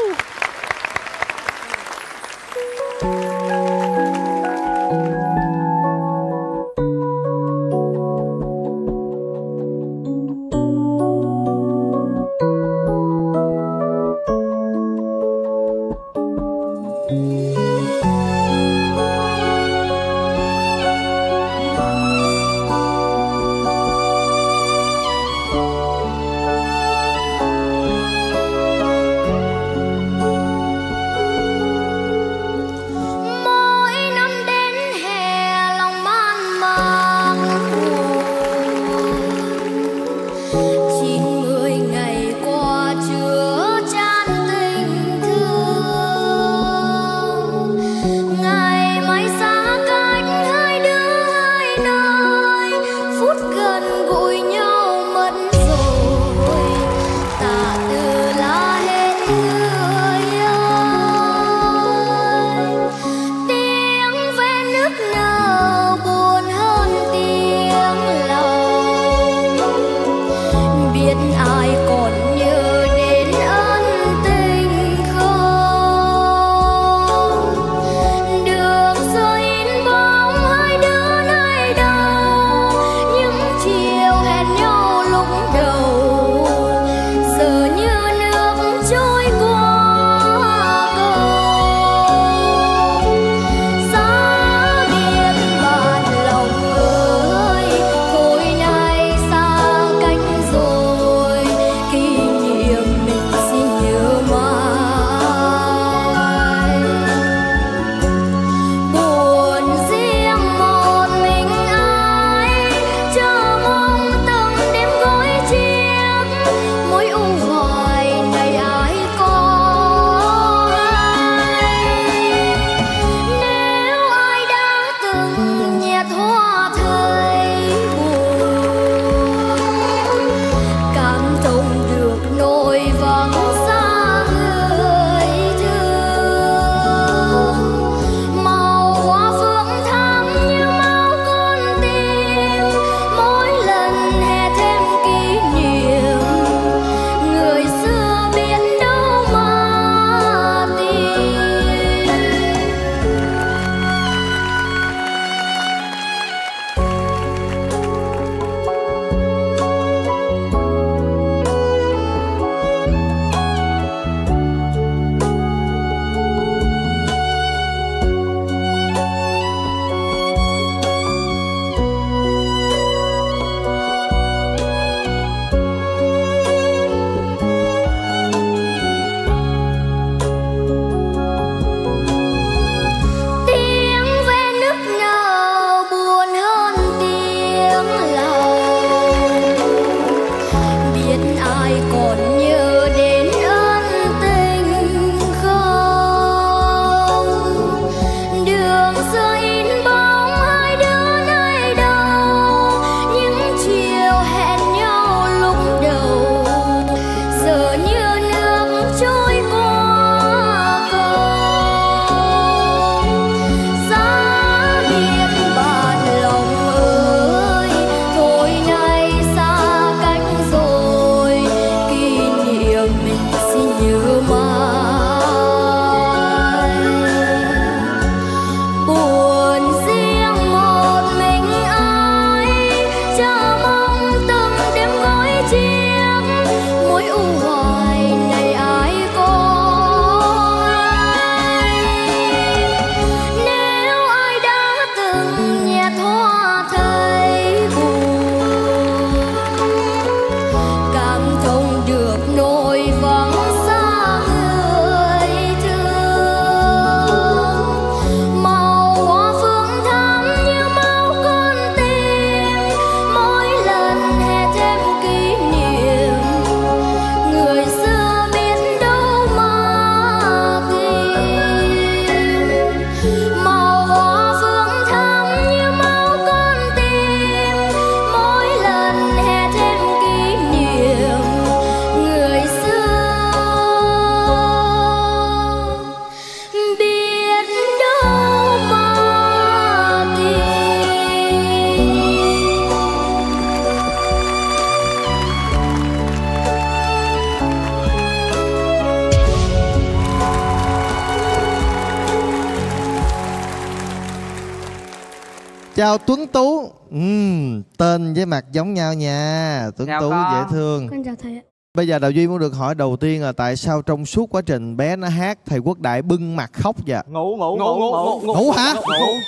Chào tuấn tú. Ừm, tên với mặt giống nhau nha. Tuấn Chào tú con. dễ thương. Con chào thầy ạ. Bây giờ đào duy muốn được hỏi đầu tiên là tại sao trong suốt quá trình bé nó hát thầy quốc đại bưng mặt khóc vậy? Ngủ ngủ Ngủ, ngủ, ngủ, ngủ hả?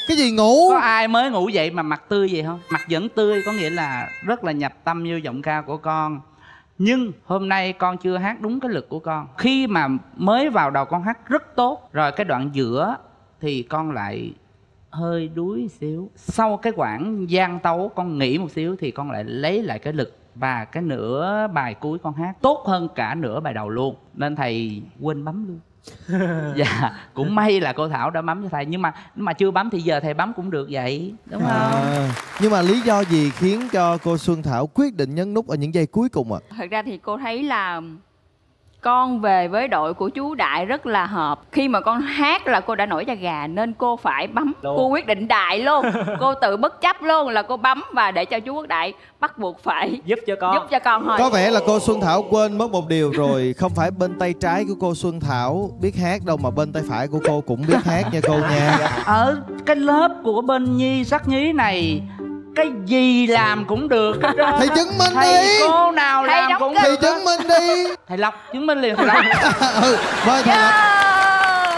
Cái gì ngủ? Có ai mới ngủ dậy mà mặt tươi vậy không? Mặt vẫn tươi có nghĩa là rất là nhập tâm vô giọng ca của con. Nhưng hôm nay con chưa hát đúng cái lực của con. Khi mà mới vào đầu con hát rất tốt rồi cái đoạn giữa thì con lại hơi đuối xíu. Sau cái quãng gian tấu con nghỉ một xíu thì con lại lấy lại cái lực và cái nửa bài cuối con hát. Tốt hơn cả nửa bài đầu luôn nên thầy quên bấm luôn. Dạ cũng may là cô thảo đã bấm cho thầy. Nhưng mà mà chưa bấm thì giờ thầy bấm cũng được vậy đúng không? À, nhưng mà lý do gì khiến cho cô Xuân Thảo quyết định nhấn nút ở những giây cuối cùng ạ? thật ra thì cô thấy là con về với đội của chú đại rất là hợp. Khi mà con hát là cô đã nổi da gà nên cô phải bấm. Luôn. cô quyết định đại luôn. Cô tự bất chấp luôn là cô bấm và để cho chú quốc đại bắt buộc phải giúp cho con. Giúp cho con thôi. Có vẻ là cô Xuân Thảo quên mất một điều rồi. Không phải bên tay trái của cô Xuân Thảo biết hát đâu Mà bên tay phải của cô cũng biết hát nha cô nha. Ở cái lớp của bên nhi sắc nhí này cái gì làm cũng được hết trơn Thầy chứng minh thầy đi. cô nào Thầy làm cũng được chứng minh đi. Thầy lộc chứng minh liền thầy lộc. Ừ, Mời thầy Lộc.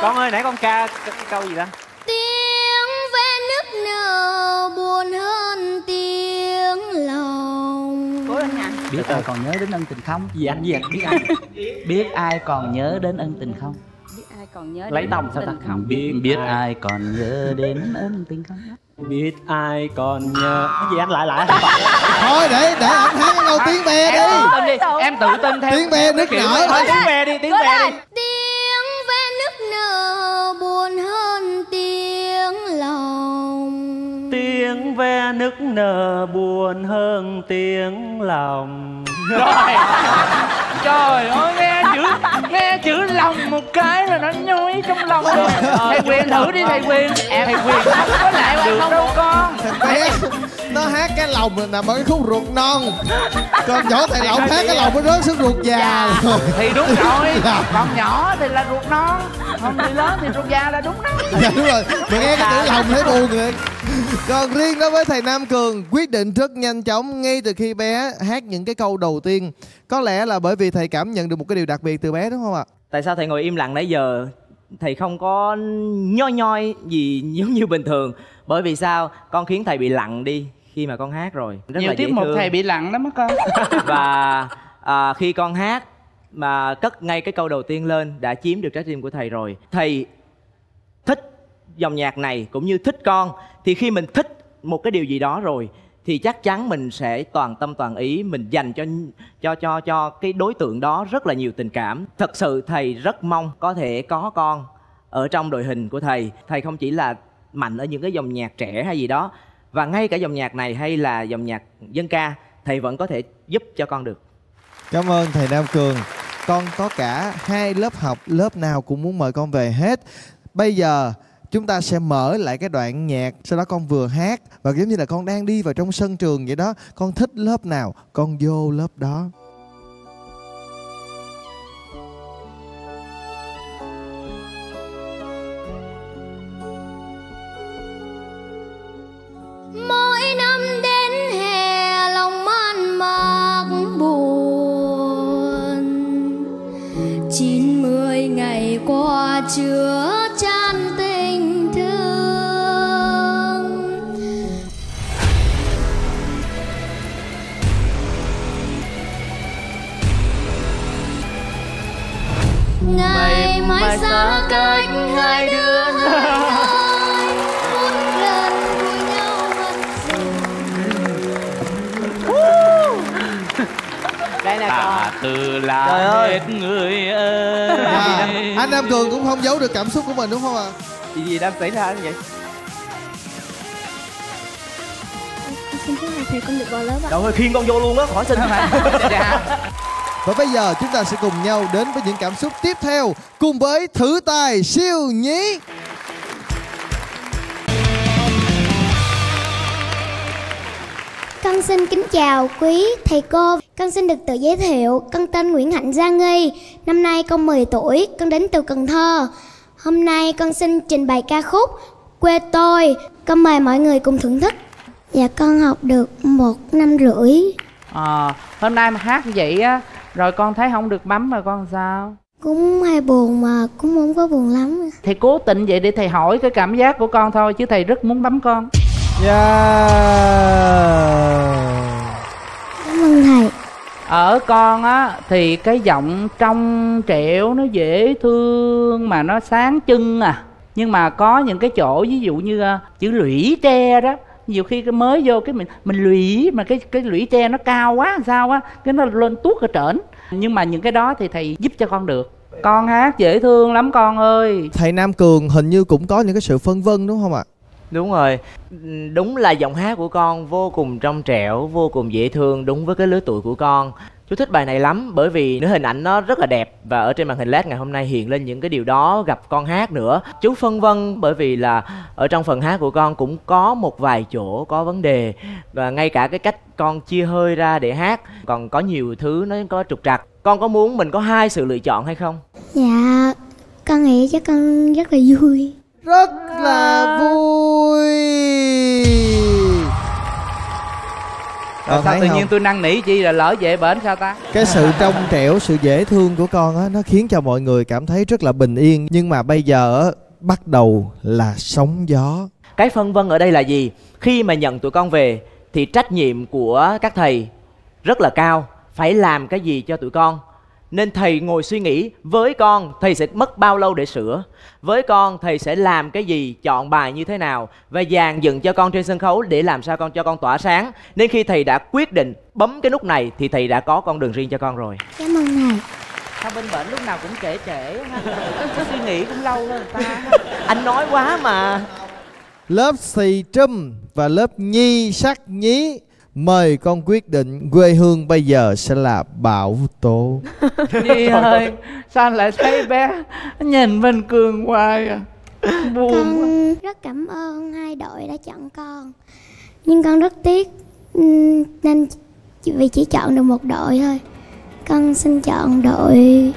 Con ơi nãy con ca cái, cái câu gì đó tiếng ve nức nở buồn hơn tiếng lòng. Cố lên nha. Biết ai còn nhớ đến ân tình không? Gì anh gì anh? Biết ai? Biết ai còn nhớ đến ân tình không? Biết ai còn nhớ lấy tòng sao ta? không? Biết biết ai còn nhớ đến ân tình không biết ai còn nhớ. Cái gì anh? Lại lại. Thôi để để anh hát cái câu tiếng ve em đi tự tin đi. Em tự tin theo Tiếng ve nức kiểu nở. thôi tiếng về đi tiếng về đi. Tiếng ve nức nở buồn hơn tiếng lòng. Tiếng ve nức nở buồn hơn tiếng lòng. Rồi. Trời ơi nghe chữ nghe chữ lòng một cái là nó nhói trong lòng. Rồi thầy quyền thử đi thầy quyền. thầy quyền không có làm được đâu con. Nó hát cái lòng là nằm ở cái khúc ruột non. Còn nhỏ thầy Lộc hát cái lòng nó rớt xuống ruột già. Rồi thì đúng rồi. Dạ. còn nhỏ thì là ruột non. Còn người lớn thì ruột già là đúng đó. Dạ đúng rồi. Mà nghe cái chữ lòng thấy buồn rồi Còn riêng đối với thầy Nam Cường Quyết định rất nhanh chóng Ngay từ khi bé hát những cái câu đầu tiên. Có lẽ là bởi vì thầy cảm nhận được một cái điều đặc biệt từ bé đúng không ạ? tại sao thầy ngồi im lặng nãy giờ? Thầy không có nhoi nhoi gì giống như bình thường. Bởi vì sao? Con khiến thầy bị lặng đi khi mà con hát rồi. Rất nhiều là dễ tiết mục thương. thầy bị lặng lắm á con. Và à, khi con hát mà cất ngay cái câu đầu tiên lên đã chiếm được trái tim của thầy rồi. Thầy thích dòng nhạc này cũng như thích con. Thì khi mình thích một cái điều gì đó rồi thì chắc chắn mình sẽ toàn tâm toàn ý, mình dành cho cho cho cho cái đối tượng đó rất là nhiều tình cảm. Thật sự thầy rất mong có thể có con ở trong đội hình của thầy. Thầy không chỉ là mạnh ở những cái dòng nhạc trẻ hay gì đó, và ngay cả dòng nhạc này hay là dòng nhạc dân ca, thầy vẫn có thể giúp cho con được. Cảm ơn thầy Nam Cường. Con có cả hai lớp học, Lớp nào cũng muốn mời con về hết. Bây giờ chúng ta sẽ mở lại cái đoạn nhạc, Sau đó con vừa hát, Và giống như là con đang đi vào trong sân trường vậy đó, Con thích lớp nào, Con vô lớp đó. Mỗi năm đến hè, lòng man mác buồn. Chín mươi ngày qua chưa xa cách hai đứa đây là à, từ là Trời ơi. hết người ơi. À, Anh Nam Cường cũng không giấu được cảm xúc của mình đúng không ạ? Gì gì đang xảy ra vậy? Xin phép thầy con được vào lớp ạ. Trời ơi khiêng con vô luôn á khỏi xin Và bây giờ chúng ta sẽ cùng nhau đến với những cảm xúc tiếp theo Cùng với thử tài siêu nhí Con xin kính chào quý thầy cô. Con xin được tự giới thiệu. Con tên Nguyễn Hạnh Gia Nghi. Năm nay con 10 tuổi. Con đến từ Cần Thơ. Hôm nay con xin trình bày ca khúc Quê tôi. Con mời mọi người cùng thưởng thức. Dạ con học được một năm rưỡi Ờ, hôm nay mà hát như vậy á rồi con thấy không được bấm rồi con sao? Cũng hay buồn mà cũng không có buồn lắm. Thì cố tình vậy để thầy hỏi cái cảm giác của con thôi chứ thầy rất muốn bấm con. Yeah. Cảm ơn thầy. Ở con á thì cái giọng trong trẻo nó dễ thương mà nó sáng trưng à. Nhưng mà có những cái chỗ ví dụ như ờ, chữ lũy tre đó nhiều khi cái mới vô cái mình mình lũy mà cái cái lũy tre nó cao quá sao á cái nó lên tuốt ở trển nhưng mà những cái đó thì thầy giúp cho con được con hát dễ thương lắm con ơi Thầy Nam Cường hình như cũng có những cái sự phân vân đúng không ạ? Đúng rồi, đúng là giọng hát của con vô cùng trong trẻo, vô cùng dễ thương, đúng với cái lứa tuổi của con. Chú thích bài này lắm bởi vì nữ hình ảnh nó rất là đẹp và ở trên màn hình LED ngày hôm nay hiện lên những cái điều đó gặp con hát nữa. Chú phân vân bởi vì là ở trong phần hát của con cũng có một vài chỗ có vấn đề và ngay cả cái cách con chia hơi ra để hát còn có nhiều thứ nó có trục trặc. Con có muốn mình có hai sự lựa chọn hay không? Dạ con nghĩ chắc con rất là vui Rất là vui Con sao tự không? nhiên tôi năn nỉ chi là lỡ về bển sao ta Cái sự trong trẻo, sự dễ thương của con á Nó khiến cho mọi người cảm thấy rất là bình yên Nhưng mà bây giờ á Bắt đầu là sóng gió Cái phân vân ở đây là gì? Khi mà nhận tụi con về thì trách nhiệm của các thầy rất là cao, phải làm cái gì cho tụi con. Nên thầy ngồi suy nghĩ với con thầy sẽ mất bao lâu để sửa? Với con thầy sẽ làm cái gì, chọn bài như thế nào? Và dàn dựng cho con trên sân khấu để làm sao con cho con tỏa sáng? Nên khi thầy đã quyết định bấm cái nút này thì thầy đã có con đường riêng cho con rồi. Cảm ơn thầy sao bên bển lúc nào cũng trễ trễ ha? Suy nghĩ cũng lâu hơn người ta Anh nói quá mà. Lớp xì trâm và lớp nhi sắc nhí Mời con quyết định quê hương bây giờ sẽ là Bảo Tố. Nhi ơi sao anh lại thấy bé nhìn bên cường hoài à? Buồn quá. Con rất cảm ơn hai đội đã chọn con. Nhưng con rất tiếc Nên chỉ- vì chỉ chọn được một đội thôi. Con xin chọn đội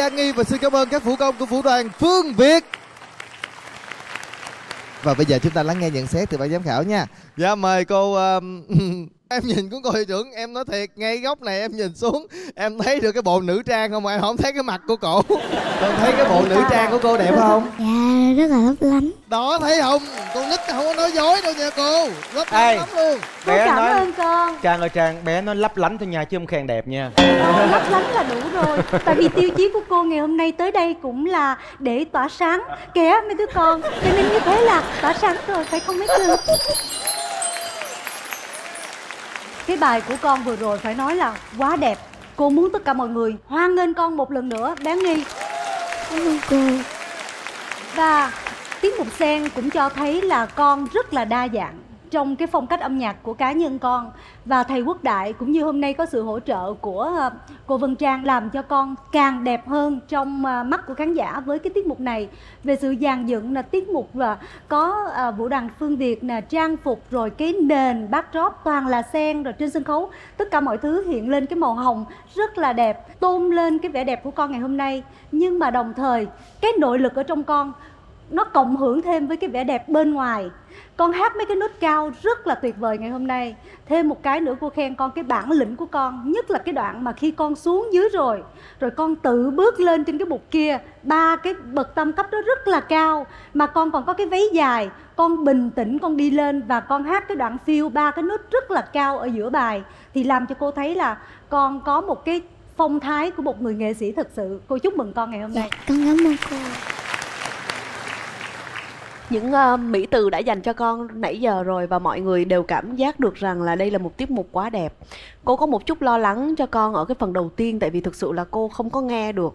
Giang Nghi và xin cảm ơn các vũ công của vũ đoàn Phương Việt. Và bây giờ chúng ta lắng nghe nhận xét từ ban giám khảo nha. Dạ mời cô uh, em nhìn của cô hiệu trưởng em nói thiệt ngay góc này em nhìn xuống em thấy được cái bộ nữ trang không mà em không thấy cái mặt của cổ. Còn thấy cái bộ nữ trang của cô đẹp không? Dạ rất là lấp lánh Đó thấy không? Con nít không có nói dối đâu nha cô. Lấp lánh lắm luôn. bé cảm nói ơn con Trang ơi Trang bé nó lấp lánh thôi nha chứ không khen đẹp nha lấp lánh là đủ rồi tại vì tiêu chí của cô ngày hôm nay tới đây cũng là để tỏa sáng kìa mấy đứa con cho nên như thế là tỏa sáng rồi phải không mấy cưng cái bài của con vừa rồi phải nói là quá đẹp cô muốn tất cả mọi người hoan nghênh con một lần nữa bé nghi Cảm ơn cô. Và tiết mục sen cũng cho thấy là con rất là đa dạng trong cái phong cách âm nhạc của cá nhân con. Và thầy quốc đại cũng như hôm nay có sự hỗ trợ của ờ, cô Vân Trang làm cho con càng đẹp hơn trong ờ, mắt của khán giả với cái tiết mục này. Về sự dàn dựng là tiết mục là có ờ, vũ đoàn Phương Việt là trang phục, rồi cái nền backdrop toàn là sen rồi trên sân khấu. Tất cả mọi thứ hiện lên cái màu hồng rất là đẹp, tôn lên cái vẻ đẹp của con ngày hôm nay. Nhưng mà đồng thời, cái nội lực ở trong con nó cộng hưởng thêm với cái vẻ đẹp bên ngoài. Con hát mấy cái nốt cao rất là tuyệt vời ngày hôm nay. Thêm một cái nữa cô khen con cái bản lĩnh của con, nhất là cái đoạn mà khi con xuống dưới rồi rồi con tự bước lên trên cái bục kia, ba cái bậc tam cấp đó rất là cao, mà con còn có cái váy dài, con bình tĩnh con đi lên và con hát cái đoạn phiêu ba cái nốt rất là cao ở giữa bài, thì làm cho cô thấy là con có một cái phong thái của một người nghệ sĩ thật sự. Cô chúc mừng con ngày hôm nay. Dạ, con cảm ơn cô những uh, mỹ từ đã dành cho con nãy giờ rồi và mọi người đều cảm giác được rằng là đây là một tiết mục quá đẹp. Cô có một chút lo lắng cho con ở cái phần đầu tiên tại vì thực sự là cô không có nghe được.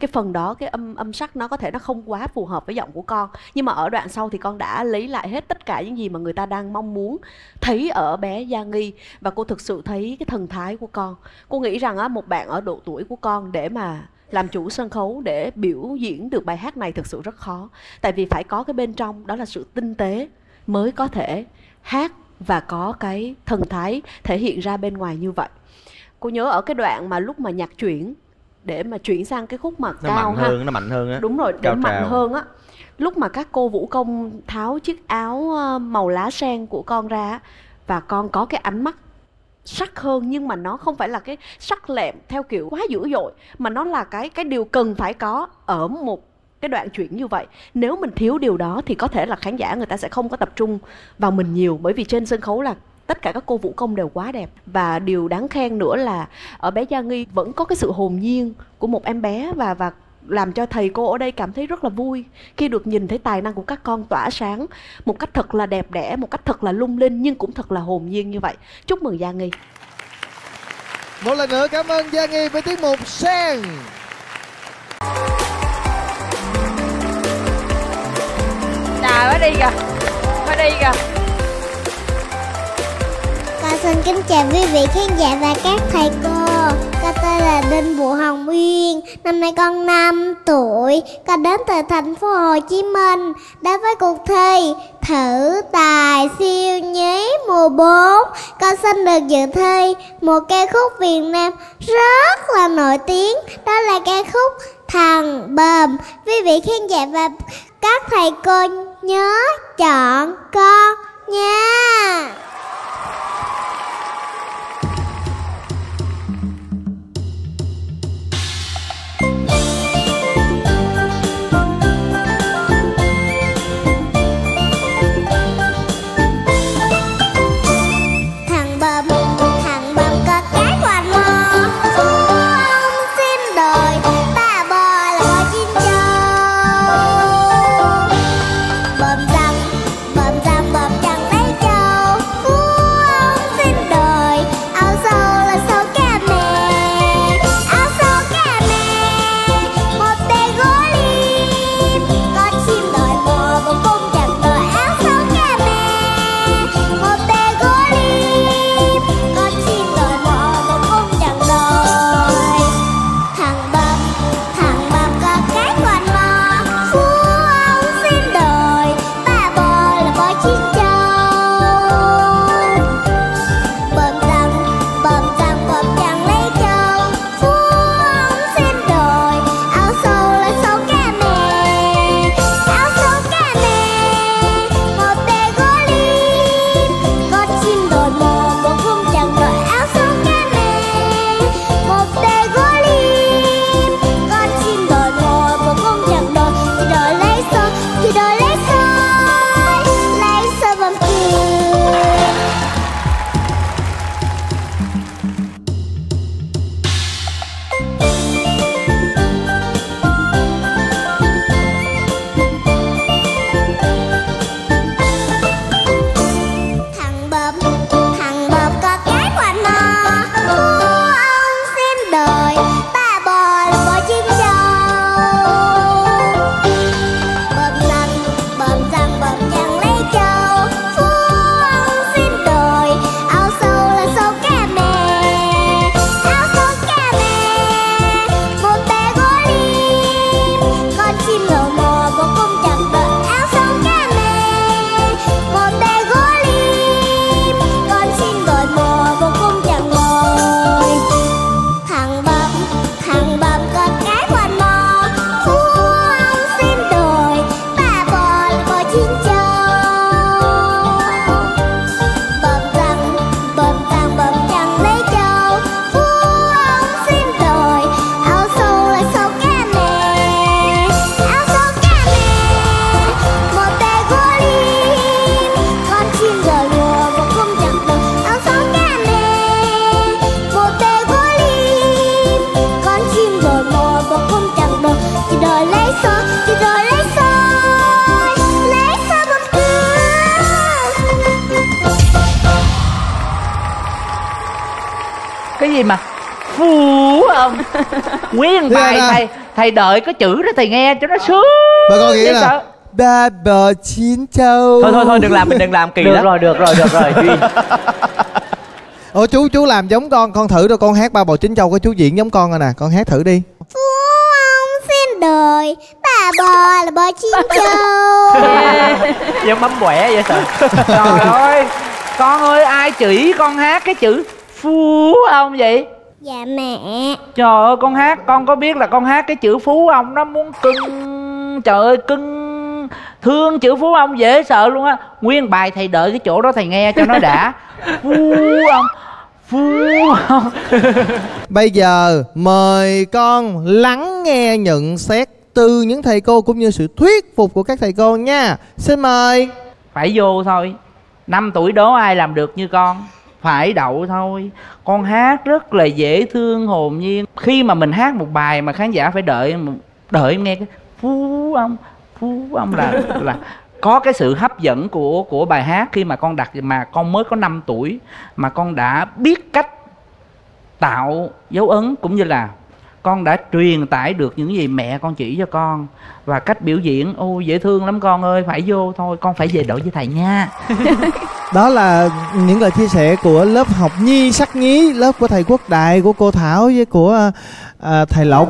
Cái phần đó cái âm âm sắc nó có thể nó không quá phù hợp với giọng của con. Nhưng mà ở đoạn sau thì con đã lấy lại hết tất cả những gì mà người ta đang mong muốn thấy ở bé Gia Nghi và cô thực sự thấy cái thần thái của con. Cô nghĩ rằng á một bạn ở độ tuổi của con để mà làm chủ sân khấu để biểu diễn được bài hát này thực sự rất khó. Tại vì phải có cái bên trong đó là sự tinh tế mới có thể hát và có cái thần thái thể hiện ra bên ngoài như vậy. Cô nhớ ở cái đoạn mà lúc mà nhạc chuyển để mà chuyển sang cái khúc mà Nó cao mạnh ha. hơn, nó mạnh hơn á. Đúng rồi để Cao mạnh trào. hơn á. Lúc mà các cô vũ công tháo chiếc áo ờ, màu lá sen của con ra và con có cái ánh mắt sắc hơn, nhưng mà nó không phải là cái sắc lẹm theo kiểu quá dữ dội, mà nó là cái cái điều cần phải có ở một cái đoạn chuyển như vậy. Nếu mình thiếu điều đó thì có thể là khán giả người ta sẽ không có tập trung vào mình nhiều, bởi vì trên sân khấu là tất cả các cô vũ công đều quá đẹp. Và điều đáng khen nữa là ở bé Gia Nghi vẫn có cái sự hồn nhiên của một em bé và và làm cho thầy cô ở đây cảm thấy rất là vui khi được nhìn thấy tài năng của các con tỏa sáng một cách thật là đẹp đẽ một cách thật là lung linh nhưng cũng thật là hồn nhiên như vậy. Chúc mừng Gia Nghi. Một lần nữa cảm ơn Gia Nghi với tiết mục Sen. Trời mới đi kìa Mới đi kìa. Con xin kính chào quý vị khán giả và các thầy cô là Đinh Vũ Hồng Uyên. Năm nay con 5 tuổi, Con đến từ thành phố Hồ Chí Minh. Đến với cuộc thi, Thử tài siêu nhí mùa 4 Con xin được dự thi Một ca khúc Việt Nam rất là nổi tiếng. Đó là ca khúc Thằng Bờm. Quý vị khán giả và các thầy cô nhớ chọn con nha. À? thầy thầy đợi cái chữ đó thầy nghe cho nó sướng. Bà con nghĩ là. Ba bò chín châu. Thôi thôi thôi đừng làm mình đừng làm kỳ được lắm. rồi được rồi được rồi. Ủa chú chú làm giống con Con thử rồi con hát ba bò chín châu Có chú diễn giống con rồi nè. Con hát thử đi. Phú ông xin đời ba bò là bò chim châu. Giống mắm quẻ vậy sao? Trời ơi con ơi ai chỉ con hát cái chữ phú ông vậy dạ mẹ. Trời ơi con hát con có biết là con hát cái chữ phú ông nó muốn cưng. Trời ơi cưng. Thương chữ phú ông dễ sợ luôn á. Nguyên bài thầy đợi cái chỗ đó thầy nghe cho nó đã. Phú ông phú ông. Bây giờ mời con lắng nghe nhận xét từ những thầy cô cũng như sự thuyết phục của các thầy cô nha. Xin mời. Phải vô thôi. Năm tuổi đố ai làm được như con phải đậu thôi. Con hát rất là dễ thương hồn nhiên. Khi mà mình hát một bài mà khán giả phải đợi đợi nghe cái phú ông phú ông là là có cái sự hấp dẫn của của bài hát khi mà con đặt, mà con mới có 5 tuổi, mà con đã biết cách tạo dấu ấn cũng như là con đã truyền tải được những gì mẹ con chỉ cho con. Và cách biểu diễn ôi dễ thương lắm con ơi phải vô thôi con phải về đội với thầy nha. Đó là những lời chia sẻ của lớp học nhi sắc nhí lớp của thầy quốc đại của cô thảo với của à, thầy lộc.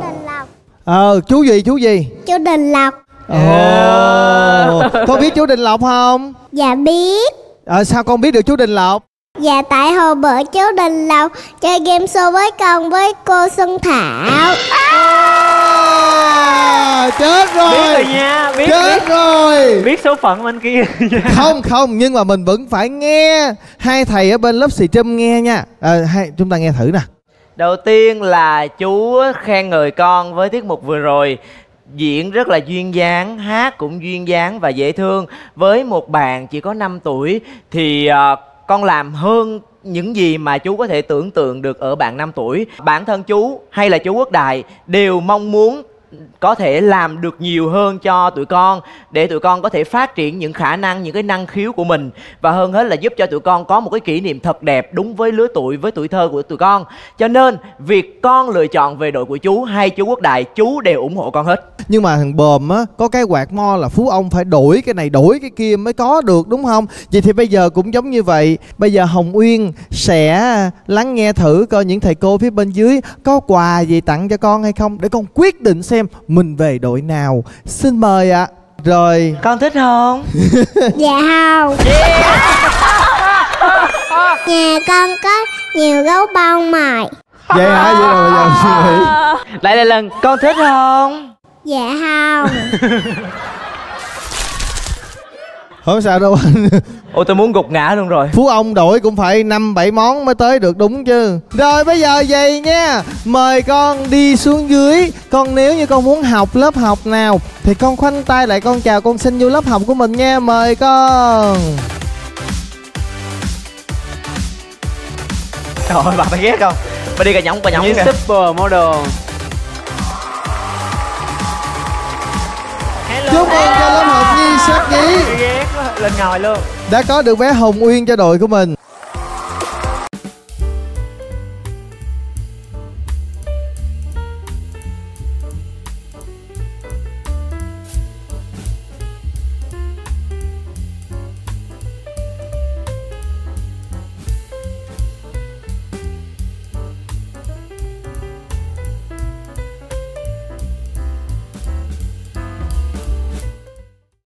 Ờ chú gì chú gì? Chú Đình Lộc. Ồ con biết chú đình lộc không? Dạ biết. Ờ sao con biết được chú đình lộc Dạ tại hồi bữa chú Đình Lộc chơi game show với con với cô Xuân Thảo. À, chết rồi. Biết rồi nha biết chết biết, rồi. Biết số phận bên kia. Không không nhưng mà mình vẫn phải nghe. Hai thầy ở bên lớp xì trâm nghe nha. À, hai chúng ta nghe thử nè. Đầu tiên là chú khen ngợi con với tiết mục vừa rồi. Diễn rất là duyên dáng, hát cũng duyên dáng và dễ thương. Với một bạn chỉ có 5 tuổi Thì à, con làm hơn những gì mà chú có thể tưởng tượng được ở bạn 5 tuổi. Bản thân chú hay là chú Quốc Đại đều mong muốn có thể làm được nhiều hơn cho tụi con, để tụi con có thể phát triển những khả năng, những cái năng khiếu của mình. Và hơn hết là giúp cho tụi con có một cái kỷ niệm thật đẹp đúng với lứa tuổi, với tuổi thơ của tụi con. Cho nên, việc con lựa chọn về đội của chú hay chú quốc đại, chú đều ủng hộ con hết. Nhưng mà thằng bờm á, có cái quạt mo là phú ông phải đổi cái này, đổi cái kia mới có được, đúng không? Vậy thì bây giờ cũng giống như vậy. Bây giờ hồng uyên sẽ lắng nghe thử coi những thầy cô phía bên dưới có quà gì tặng cho con hay không, để con quyết định xem mình về đội nào? Xin mời ạ. Rồi. Con thích không? Dạ không. Nhà con có nhiều gấu bông mài. Vậy hả? Vậy rồi bây giờ suy nghĩ. Lại là lần con thích không? Dạ không không sao đâu. Anh ôi tôi muốn gục ngã luôn rồi. Phú ông đổi cũng phải năm bảy món mới tới được đúng chứ. Rồi bây giờ vậy nha. Mời con đi xuống dưới. Con nếu như con muốn học lớp học nào thì con khoanh tay lại con chào con xin vô lớp học của mình nha. Mời con. Trời ơi bà phải ghét không? Bà đi cà nhõng cà nhõng như kìa. Super model. Chúc mừng cho lớp học nhi sắc nhí lên ngồi luôn. Đã có được bé hồng uyên cho đội của mình.